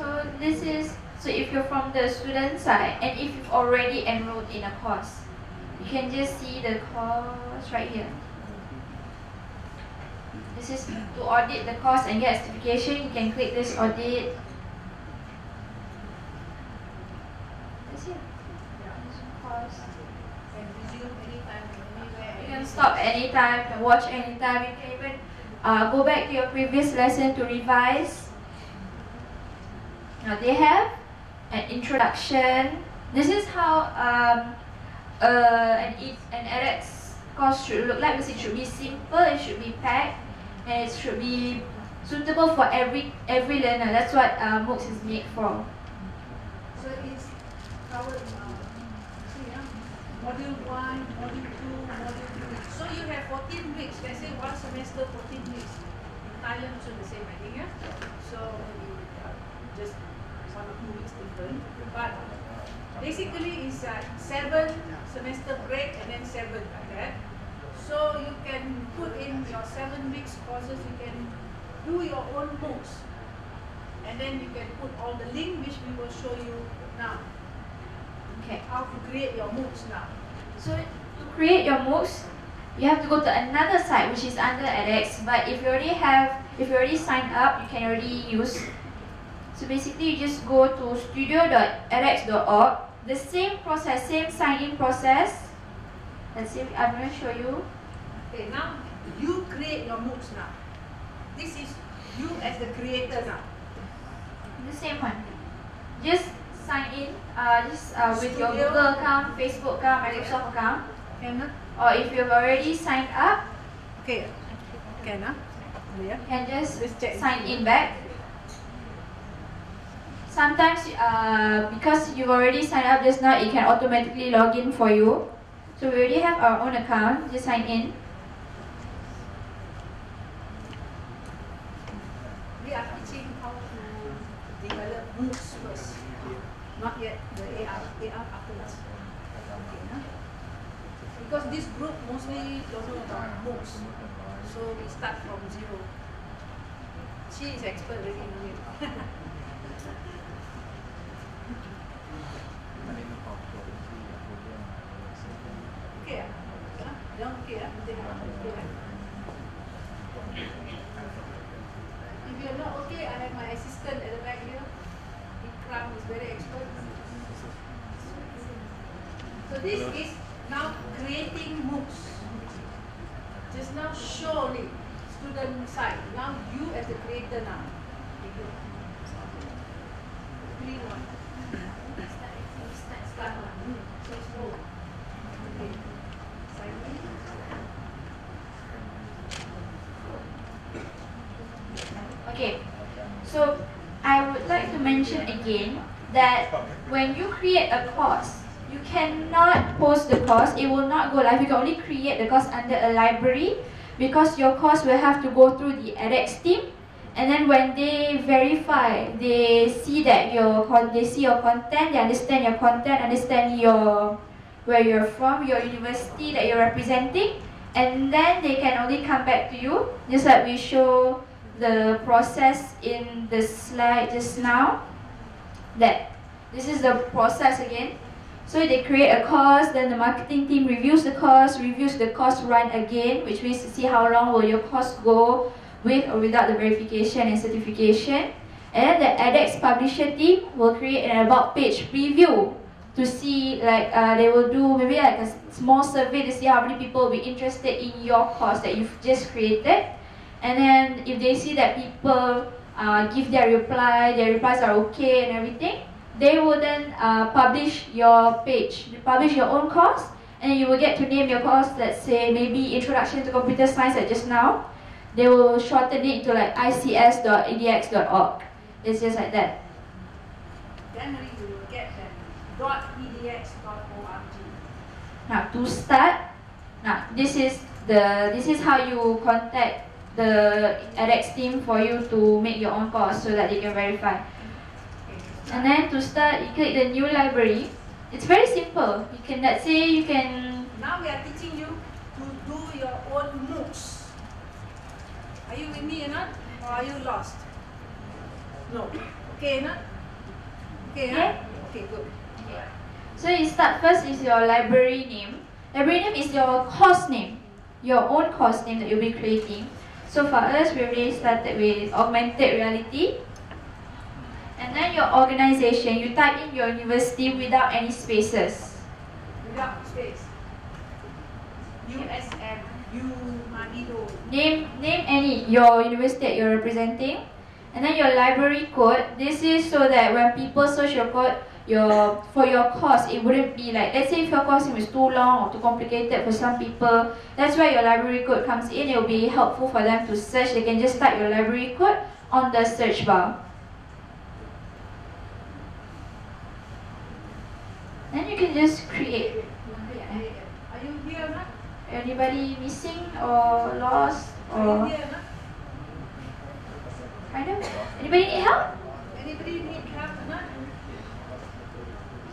So this is, so if you're from the student side and if you've already enrolled in a course, you can just see the course right here. This is to audit the course and get certification. You can click this audit. You can stop anytime, you can watch anytime, you can even uh, go back to your previous lesson to revise. Now they have an introduction. This is how um, uh, an, an edX course should look like because it should be simple, it should be packed, and it should be suitable for every every learner. That's what uh, MOOCs is made for. So it's covered, uh, see, yeah? module one, module two, module three. So you have 14 weeks, let's say one semester, 14 weeks. In Thailand also the same, I think, yeah? So uh, just one or two weeks different. But basically it's uh, seven semester break and then seven like that. So you can put in your seven weeks courses, you can do your own MOOCs. And then you can put all the link which we will show you now. Okay. How to create your MOOCs now. So to create your MOOCs, you have to go to another site which is under edX. But if you already have, if you already signed up, you can already use. So basically, you just go to studio.edX.org. The same process, same sign-in process. Let's see, I'm going to show you. Okay, now you create your MOOCs now. This is you as the creator now. The same one. Just sign in, uh, just uh, with your Studio. Google account, Facebook account, Microsoft account. Can ah? Or if you've already signed up, Okay. Can ah? Yeah. can just Just sign in back. Sometimes, uh, because you've already signed up just now, it can automatically log in for you. So we already have our own account. Just sign in. We are teaching how to develop MOOCs first. Not yet the AR, AR huh? Because this group mostly don't know about MOOCs. So we start from zero. She is expert already in it. They have okay, ah? If you're not okay, I have my assistant at the back here. Ikram is very expert. So this is now creating MOOCs. Just now surely student side. Now you as the creator now. Green one. Start, start, start one. Hmm, So slow. Okay. So I would like to mention again that when you create a course, you cannot post the course, it will not go live. You can only create the course under a library because your course will have to go through the edX team and then when they verify, they see that your they see your content, they understand your content, understand your where you're from, your university that you're representing, and then they can only come back to you, just like we show the process in the slide just now. That this is the process again. So they create a course, then the marketing team reviews the course, reviews the course run again, which means to see how long will your course go with or without the verification and certification. And then the edX publisher team will create an about page preview to see like uh, they will do maybe like a small survey to see how many people will be interested in your course that you've just created. And then if they see that people uh, give their reply, their replies are okay and everything, they will then uh, publish your page, publish your own course, and you will get to name your course, let's say maybe Introduction to Computer Science like just now. They will shorten it to like ics.edx.org. It's just like that. January you will get dot edx.org. Now to start, now this is the this is how you contact the edX team for you to make your own course so that they can verify. And then to start, you click the new library. It's very simple. You can let's say you can Now we are teaching you to do your own MOOCs. Are you with me or not? Or are you lost? No. Okay or? Okay? Yeah. Okay, good. So you start first is your library name. Library name is your course name, your own course name that you'll be creating. So for us, we already started with augmented reality. And then your organization, you type in your university without any spaces. Without space. USM, U. Name name any your university that you're representing. And then your library code. This is so that when people search your code, your for your course, it wouldn't be like let's say if your course is too long or too complicated for some people. That's why your library code comes in. It will be helpful for them to search. They can just type your library code on the search bar. Then you can just create. Are you here or not? Anybody missing or lost or here or not? kind of? Anybody need help? Anybody need help or not?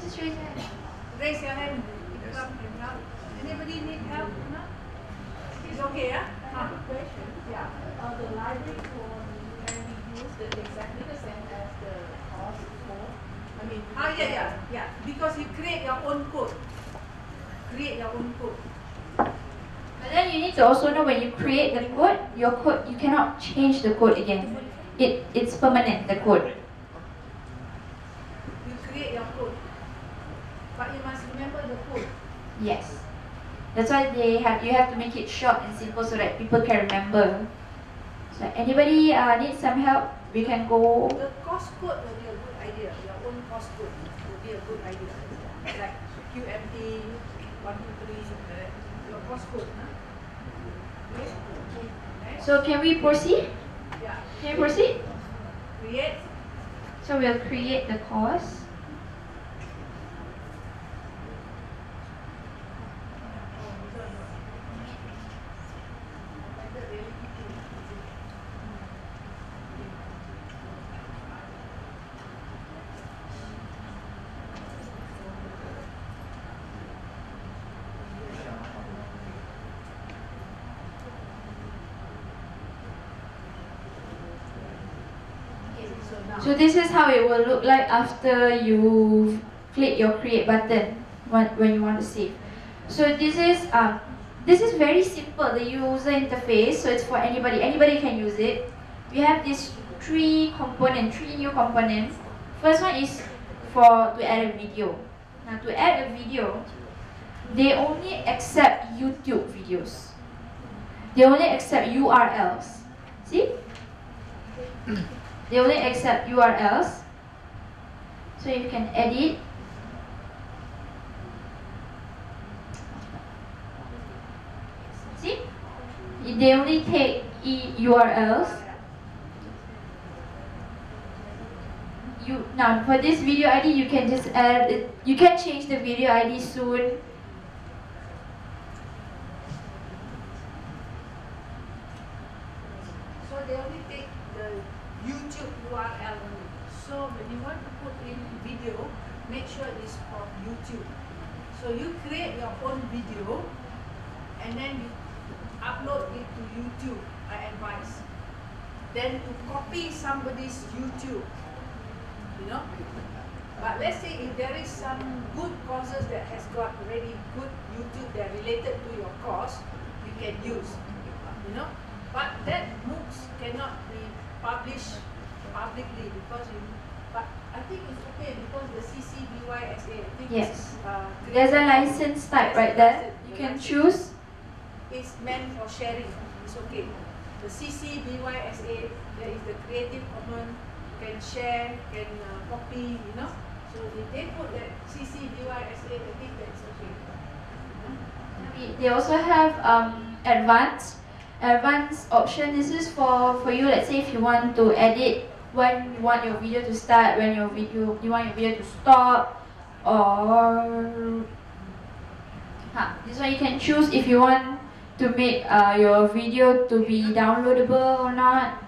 Just raise your hand. Raise your hand. if help. Anybody need help or not? It's okay, yeah? I have a question. Yeah. Uh, the library form can be used the exactly the same as the course form. I mean. Ah, yeah, yeah, yeah. Because you create your own code. Create your own code. But then you need to also know when you create the code, your code you cannot change the code again. It it's permanent the code. You create your code. But you must remember the code. Yes. That's why they have you have to make it short and simple so that people can remember. So anybody uh, need some help, we can go. The course code will be a good idea. Your own course code will be a good idea. Like QMT, 1, 2, 3, uh, your course code. Huh? Okay? Next. So can we proceed? Yeah. Can we proceed? Create. So we'll create the course. So this is how it will look like after you click your create button when, when you want to save. So this is um, this is very simple, the user interface, so it's for anybody, anybody can use it. We have these three components, three new components. First one is for to add a video. Now to add a video, they only accept YouTube videos. They only accept URLs. See? They only accept URLs. So you can edit. See? They only take e URLs. You now for this video ID you can just add it, you can change the video ID soon. So they only take the YouTube URL only. So when you want to put in video, make sure it's from YouTube. So you create your own video and then you upload it to YouTube, I advise. Then to copy somebody's YouTube, you know. But let's say if there is some good courses that has got already good YouTube that related to your course, you can use, you know. But that MOOCs cannot be published publicly because you, but I think it's okay because the CCBYSA, I think Yes. it's, uh, There's a license type right there. You can choose. It's meant for sharing, it's okay. The CC BY-SA, there is the Creative Commons, You can share, can uh, copy, you know. So if they put that CCBYSA, I think that's okay. We- They also have um, advanced advanced option. This is for for you. Let's say if you want to edit when you want your video to start, when your video you want your video to stop, or huh, this one you can choose if you want to make uh, your video to be downloadable or not.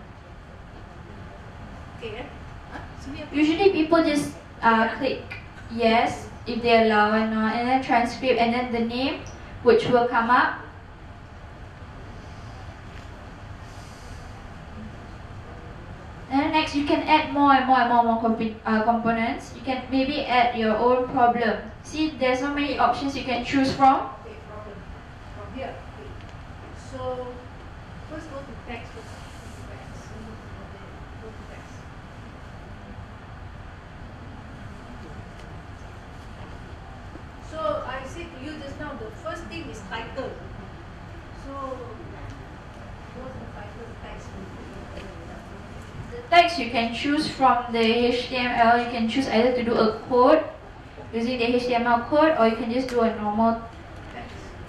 Okay? Huh? Sini apa? Usually people just uh, click yes if they allow or not, and then transcript, and then the name which will come up. And then next, you can add more and more and more, more compi- uh, components. You can maybe add your own problem. See, there's so many options you can choose from. Okay, problem. From here. Okay. So first go to text first. Go to text. Go to text. So I said to you just now the first thing is title. So what's the title text? The text you can choose from the HTML. You can choose either to do a code using the HTML code, or you can just do a normal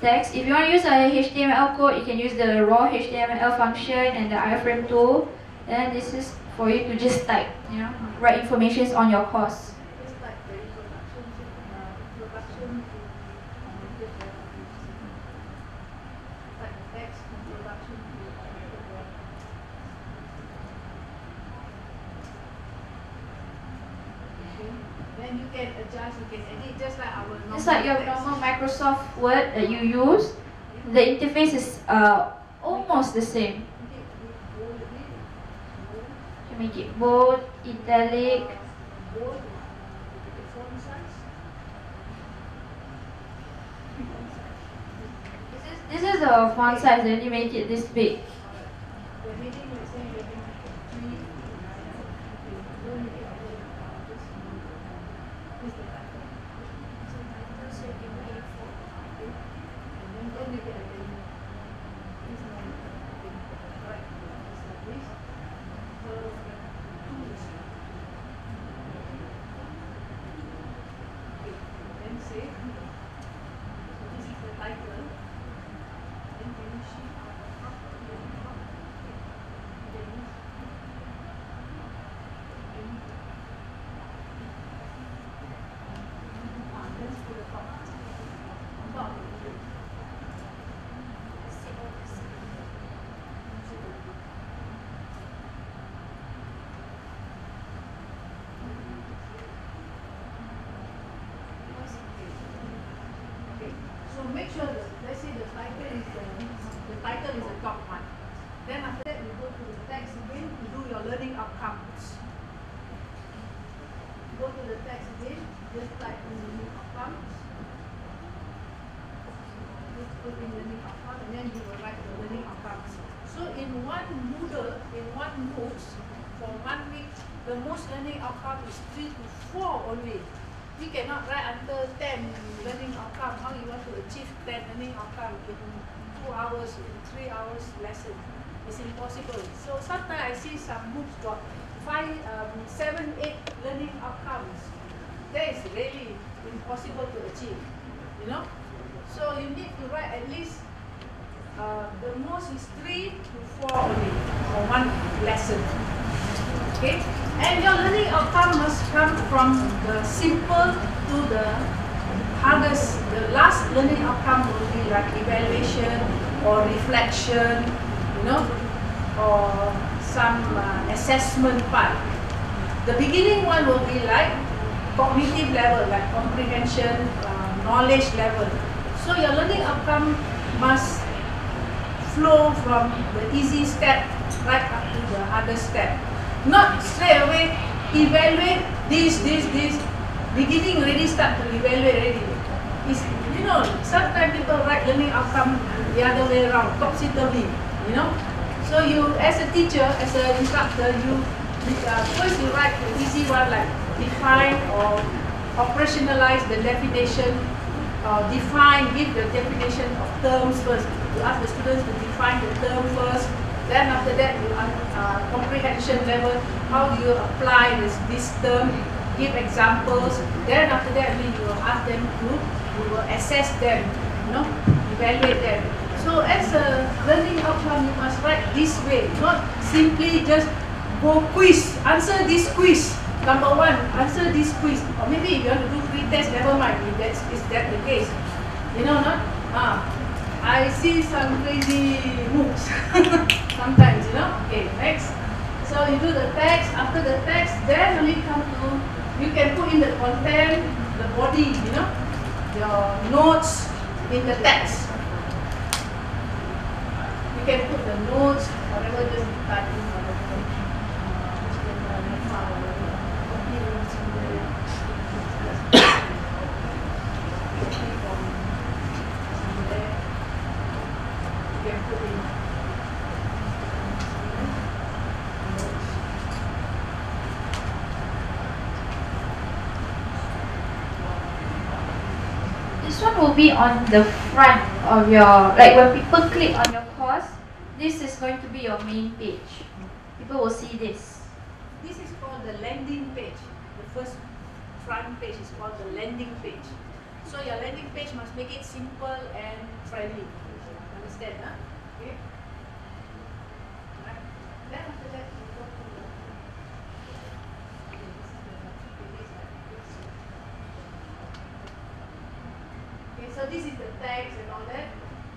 Text. If you want to use a HTML code, you can use the raw HTML function and the iframe tool. And this is for you to just type, you know, write information on your course. Just like the introduction to uh, introduction to computer graphics. Like text introduction to computer graphics. Okay. Then you can adjust, you can edit just like our normal It's like your text. normal Microsoft Word that you use. The interface is uh, almost the same. Okay, we bold a bit, bold, You make it bold, italic. bold, the font size. This is this is the font size. Then you make it this big. And your learning outcome must come from the simple to the hardest. The last learning outcome will be like evaluation or reflection, you know, or some uh, assessment part. The beginning one will be like cognitive level, like comprehension, uh, knowledge level. So your learning outcome must flow from the easy step right up to the hardest step. Not straight away evaluate this, this, this. Beginning already start to evaluate already. It's, you know, sometimes people write learning outcome the other way around, topsy-turvy, you know. So you, as a teacher, as an instructor, you uh, first you write the easy one like define or operationalize the definition, uh, define, give the definition of terms first. You ask the students to define the term first. Then after that, you uh, comprehension level, how do you apply this, this term, give examples. Then after that, you will ask them to, you will assess them, you know, evaluate them. So as a learning outcome, you must write this way, not simply just go quiz, answer this quiz. Number one, answer this quiz. Or maybe if you want to do free test, never mind if that's is that the case. You know not? Ah, I see some crazy moves sometimes, you know. Okay, next. So you do the text, after the text, then only come to you can put in the content, the body, you know, your notes in the text. You can put the notes, whatever, just type be on the front of your, like when people click on your course, this is going to be your main page. People will see this. This is called the landing page. The first front page is called the landing page. So your landing page must make it simple and friendly. Understand, huh? Text and all that.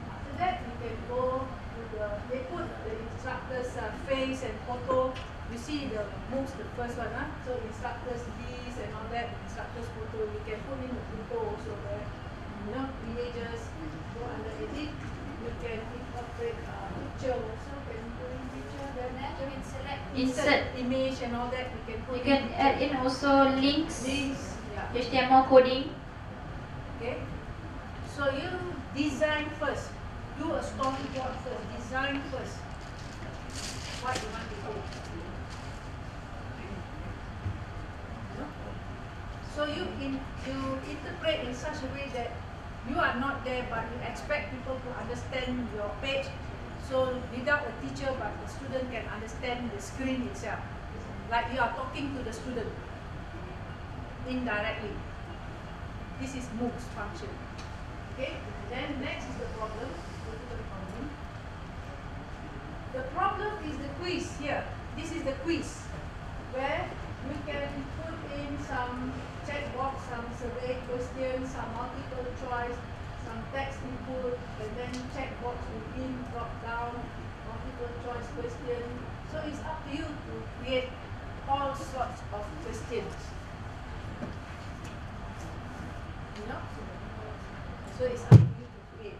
After that, you can go to the, they put the instructor's uh, face and photo. You see the moves, the first one, huh? so instructor's this and all that, instructor's photo. You can put in the photo also there. You know, images, go under edit. You can incorporate uh, picture also. Can you put in picture then? You can select Insert. image and all that. You can put You can add in also links, links. Yeah. HTML coding. So you design first. Do a storyboard first. Design first. What you want to do. So you in you interpret in such a way that you are not there, but you expect people to understand your page. So without a teacher, but the student can understand the screen itself. Like you are talking to the student indirectly. This is MOOC's function. Okay, then next is the problem. The problem. The problem is the quiz here. This is the quiz where we can put in some checkbox, some survey questions, some multiple choice, some text input, and then checkbox within drop down, multiple choice question. So it's up to you to create all sorts of questions. You know? So it's up to you to create.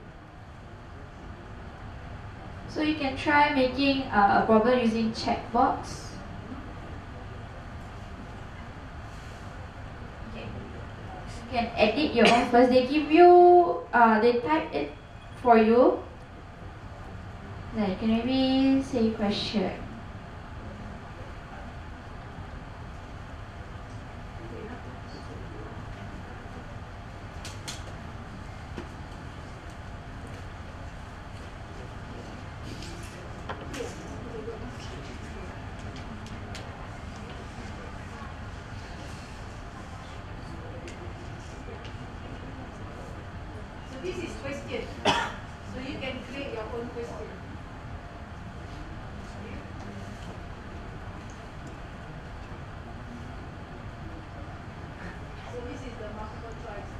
So you can try making uh, a problem using checkbox. Okay. You can edit your own first. They give you, uh, they type it for you. Then you can maybe say question.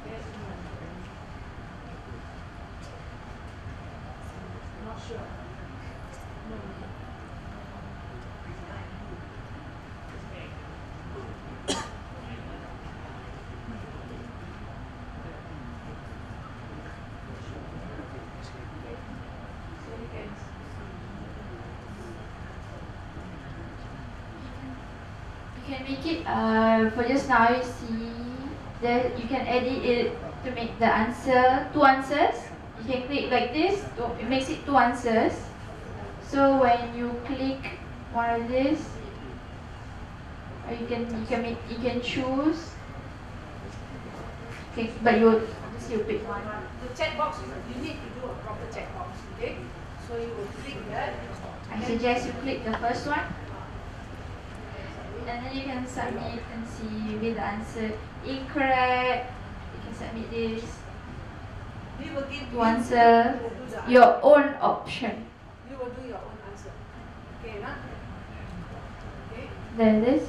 you can make it uh for just now you you can edit it to make the answer two answers. You can click like this, to, it makes it two answers. So when you click one of this, or you can you can make you can choose. Okay, but you just you pick one. The checkbox, you need to do a proper checkbox, okay? So you will click that. I suggest you click the first one. And then you can submit and see with the answer incorrect. You can submit this We will give you- answer you will do your own option. You will do your own answer. Okay, nah? Okay. Then this,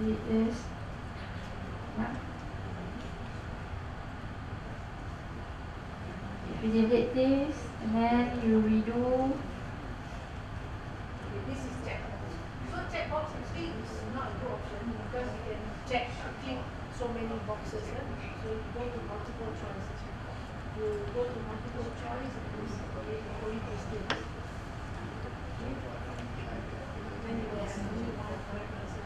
this. If you delete this and then you redo Okay, this is checkbox. So checkbox actually is not a good option because you can check, click so many boxes. eh? So you go to multiple choice. You go to multiple choice and you select the only questions. Then you will see one correct answer.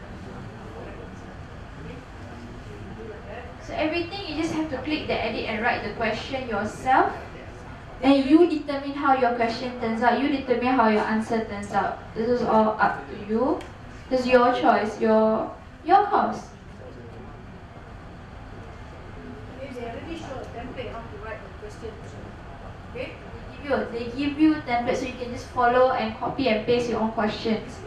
So everything you just have to click the edit and write the question yourself. And you determine how your question turns out. You determine how your answer turns out. This is all up to you. This is your choice, your your course. Okay, they already show a template how to write the question. Okay. They give you they give you templates so you can just follow and copy and paste your own questions.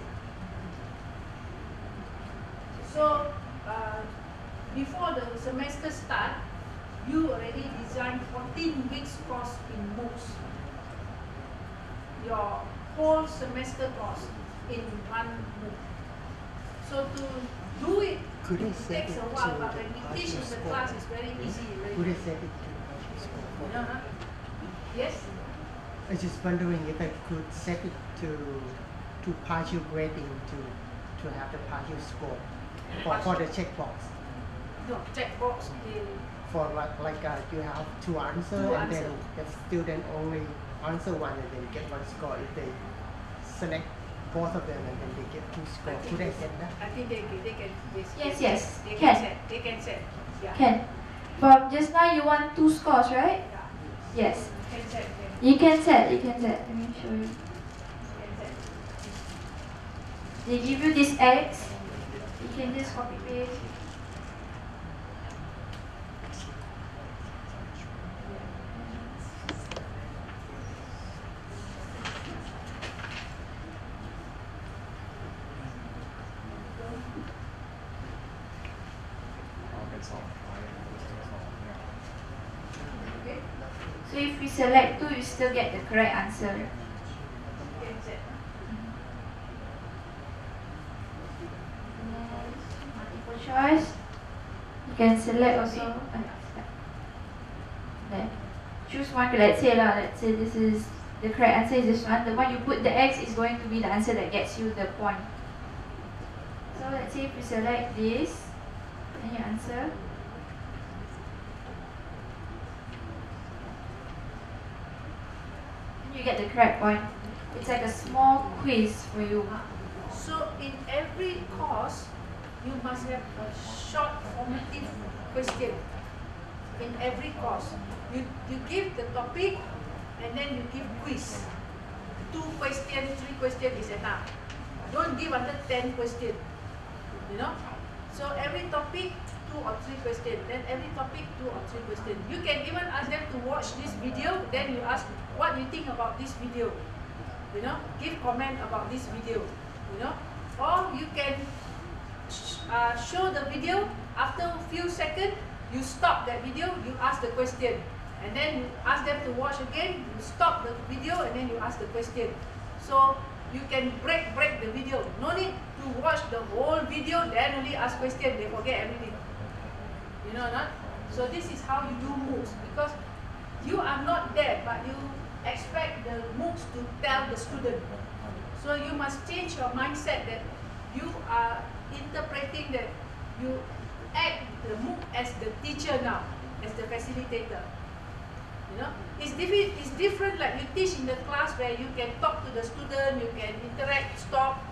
So, uh, before the semester start, you already designed 14 weeks course in MOOCs. Your whole semester course in one MOOC. So to do it, Could it takes a while, but the when we partial teach in the score? class, it's very easy. Could Really. set it to partial score? You know, huh? Yes? I was just wondering if I could set it to to partial grading to to have the partial score for, for the checkbox. No, checkbox. They, For like, like uh, you have two answer Two and then the student only answer one and then get one score. If they select both of them and then they get two scores. think could I they- set that? I think they, can- they can. They, Yes, yes, They can. can set. They can set. Yeah. Can. From just now you want two scores, right? Yeah. Yes. Can set. You can set, you can set. Let me show you. They give you this X. You can just copy paste. Okay. So if we select two, you still get the correct answer. Multiple choice. You can select also. uh, There. Choose one. Let's say lah. Let's say this is the correct answer is this one. The one you put the X is going to be the answer that gets you the point. So let's say if you select this, then you answer. You get the correct point. It's like a small quiz for you. So in every course, you must have a short formative question. In every course, you you give the topic, and then you give quiz. Two questions, three questions is enough. Don't give under ten questions. You know. So every topic two or three questions. Then every topic two or three questions. You can even ask them to watch this video. Then you ask what you think about this video you know give comment about this video you know or you can uh, show the video after a few seconds you stop that video you ask the question and then you ask them to watch again you stop the video and then you ask the question so you can break break the video no need to watch the whole video then only ask question they forget everything know not so this is how you do MOOCs because you are not there but you expect the MOOCs to tell the student. So you must change your mindset that you are interpreting that you act the MOOC as the teacher now, as the facilitator. You know, it's, it's different like you teach in the class where you can talk to the student, you can interact, stop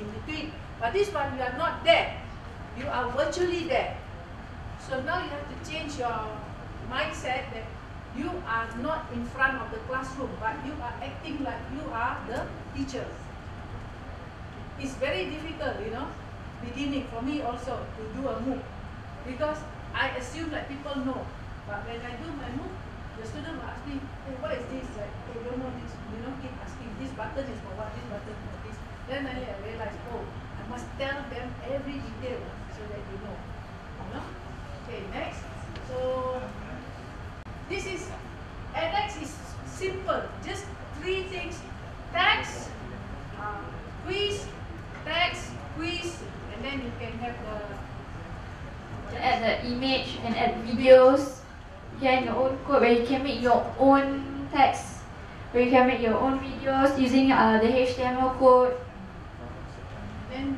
in between. But this one, you are not there. You are virtually there. So now you have to change your mindset that you are not in front of the classroom, but you are acting like you are the teacher. It's very difficult, you know, beginning for me also to do a MOOC because I assume that people know. But when I do my MOOC, the student will ask me, hey, what is this? Like, I don't know this, you know, keep asking, this button is for what, this button for this. Then I realize, oh, I must tell them every detail so that they know. Okay, next. So this is edX is simple. Just three things. Tags, uh, quiz, tags, quiz, and then you can have the add the image, you can add videos, you can your own code where you can make your own text, where you can make your own videos using uh, the HTML code. then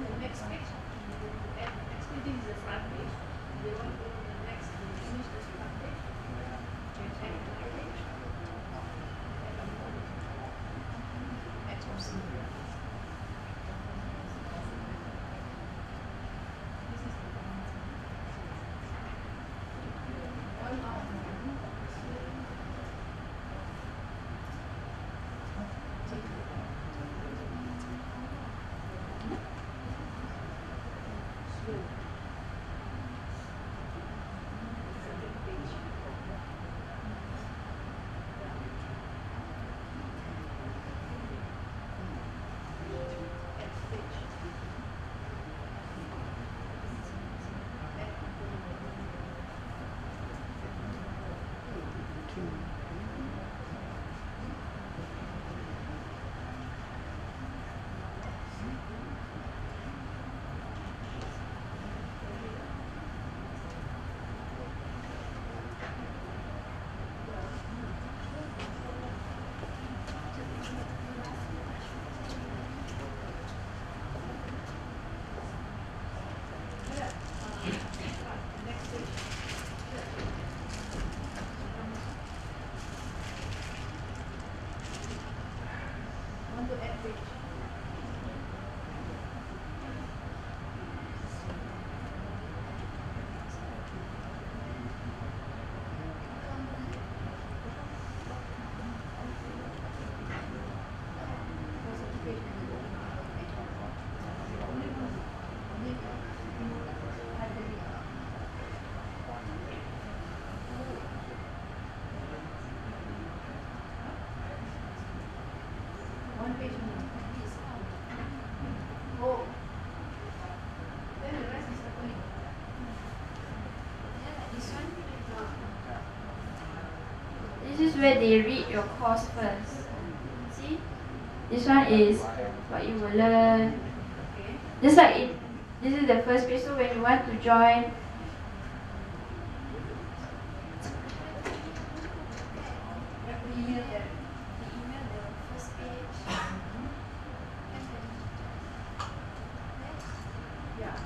where they read your course first. See? This one is what you will learn. Okay. Just like in, this is the first page, so when you want to join, You have to email them. Yeah.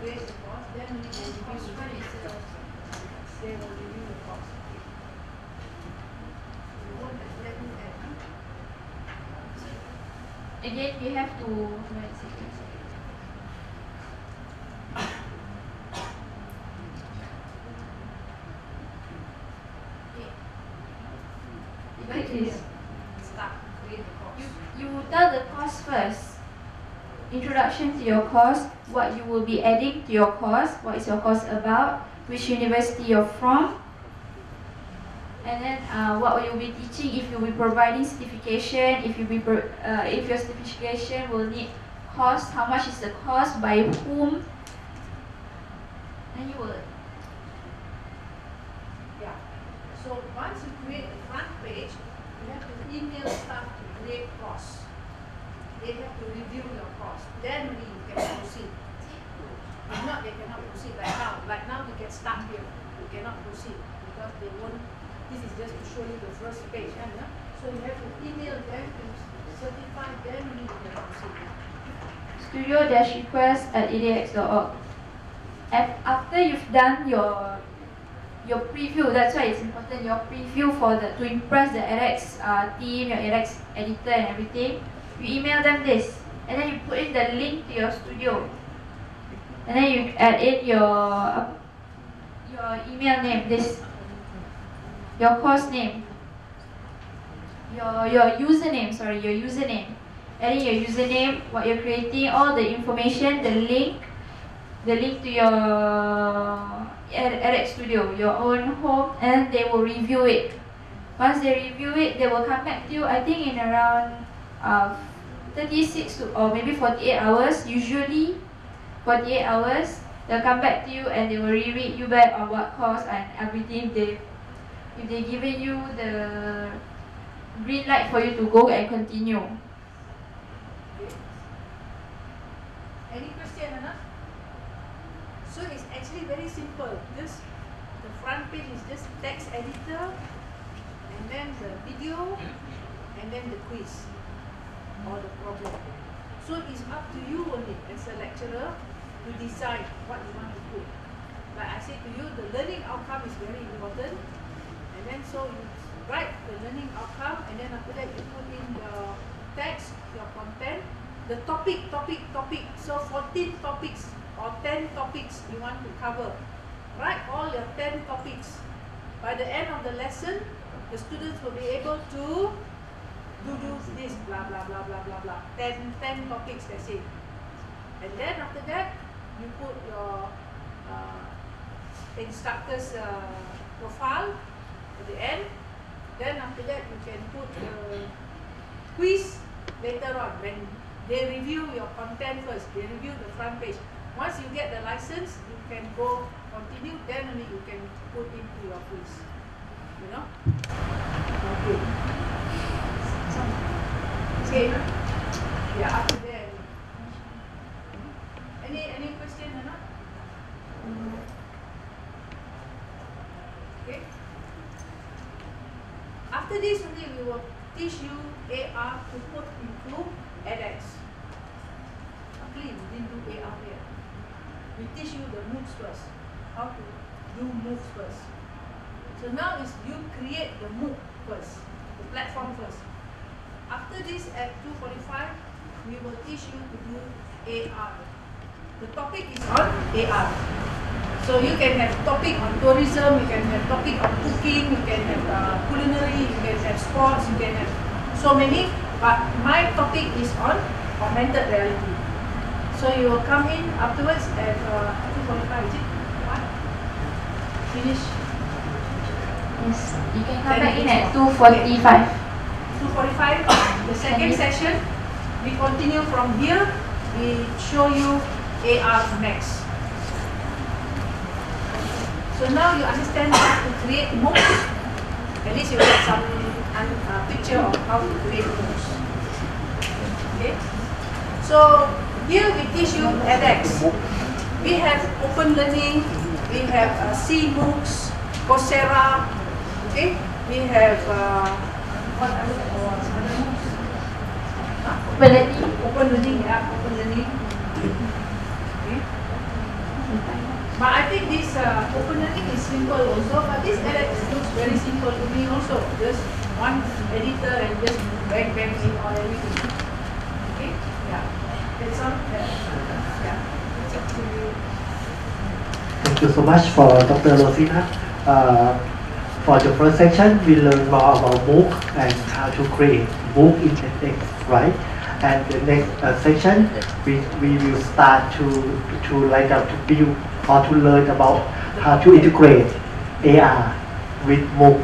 Create the course, then we will review. They will review the course. You won't let me add, huh? again you have to. wait a second. You click this. Start, create the course. You, you tell the course first. Introduction to your course, what you will be adding to your course, what is your course about, which university you're from, and then uh, what will you'll be teaching, if you'll be providing certification, if you be uh, if your certification will need cost, how much is the cost, by whom, then you will Yeah. So once you create the front page, you have to email staff to create course. They have to review your course. Then we can proceed. If not, they cannot proceed like now. Like now, we can start here. We cannot proceed because they won't This is just to show you the first page, kan, ya. So you have to email them to certify them you can proceed. studio-request at edx.org. After you've done your your preview, that's why it's important, your preview for the to impress the edX uh, team, your edX editor and everything, you email them this. And then you put in the link to your studio. And then you add in your uh, your email name, this your course name, your your username, sorry, your username adding your username, what you're creating, all the information, the link, the link to your edX Studio, your own home, and they will review it. Once they review it, they will come back to you, I think in around uh, 36 to, or maybe 48 hours, usually 48 hours, they'll come back to you and they will reread you back on what course and everything. They, if they given you the green light for you to go and continue. Any question, Anna? So it's actually very simple. Just the front page is just text editor, and then the video, and then the quiz or the problem. So it's up to you only as a lecturer to decide what you want to put. But I say to you, the learning outcome is very important, then so you write the learning outcome, and then after that you put in the text, your content, the topic, topic, topic. So 14 topics or 10 topics you want to cover. Write all your 10 topics. By the end of the lesson, the students will be able to do, do this, blah, blah, blah, blah, blah, blah. 10, 10 topics, that's it. And then after that, you put your uh, instructor's uh, profile at the end. Then after that, you can put the quiz later on when they review your content first. They review the front page. Once you get the license, you can go continue. Then only you can put into your quiz. You know? Okay. Okay. Yeah, after that. After this only we will teach you AR to put into edX. Luckily we didn't do AR here. We teach you the MOOCs first. How to do MOOCs first. So now is you create the MOOC first, the platform first. After this at 2.45, we will teach you to do AR. The topic is on AR. So you can have topic on tourism, you can have topic on cooking, you can have uh, culinary, you can have sports, you can have so many. But my topic is on augmented reality. So you will come in afterwards at uh, 2.45, is it? What? Finish Yes, you can come back in at what? 2.45. 2.45, the second session. We continue from here. We show you AR Max. So now you understand how to create MOOCs. At least you get some uh, picture of how to create MOOCs. Okay. So here we teach you edX. We have open learning. We have uh, C MOOCs, Coursera. Okay. We have uh, what other? Open learning. Open learning, yeah, open learning. But I think this uh, is simple also, but this edX looks very simple to me also. Just one editor and just bang bang in all everything. Okay? Yeah. That's all. Yeah. It's up to you. Thank you so much for Dr. Rozina. Uh, for the first section, we learn more about MOOC and how to create MOOC in edX, right? And the next uh, section, we, we will start to to like to build or to learn about how to integrate AR with MOOC.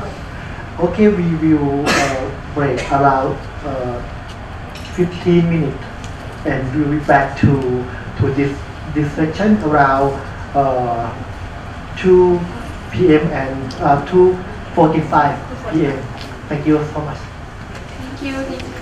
Okay, we will uh, break around uh, 15 minutes, and we'll be back to to this this section around uh, 2 p.m. and uh, 2:45 p.m. Thank you so much. Thank you. Thank you.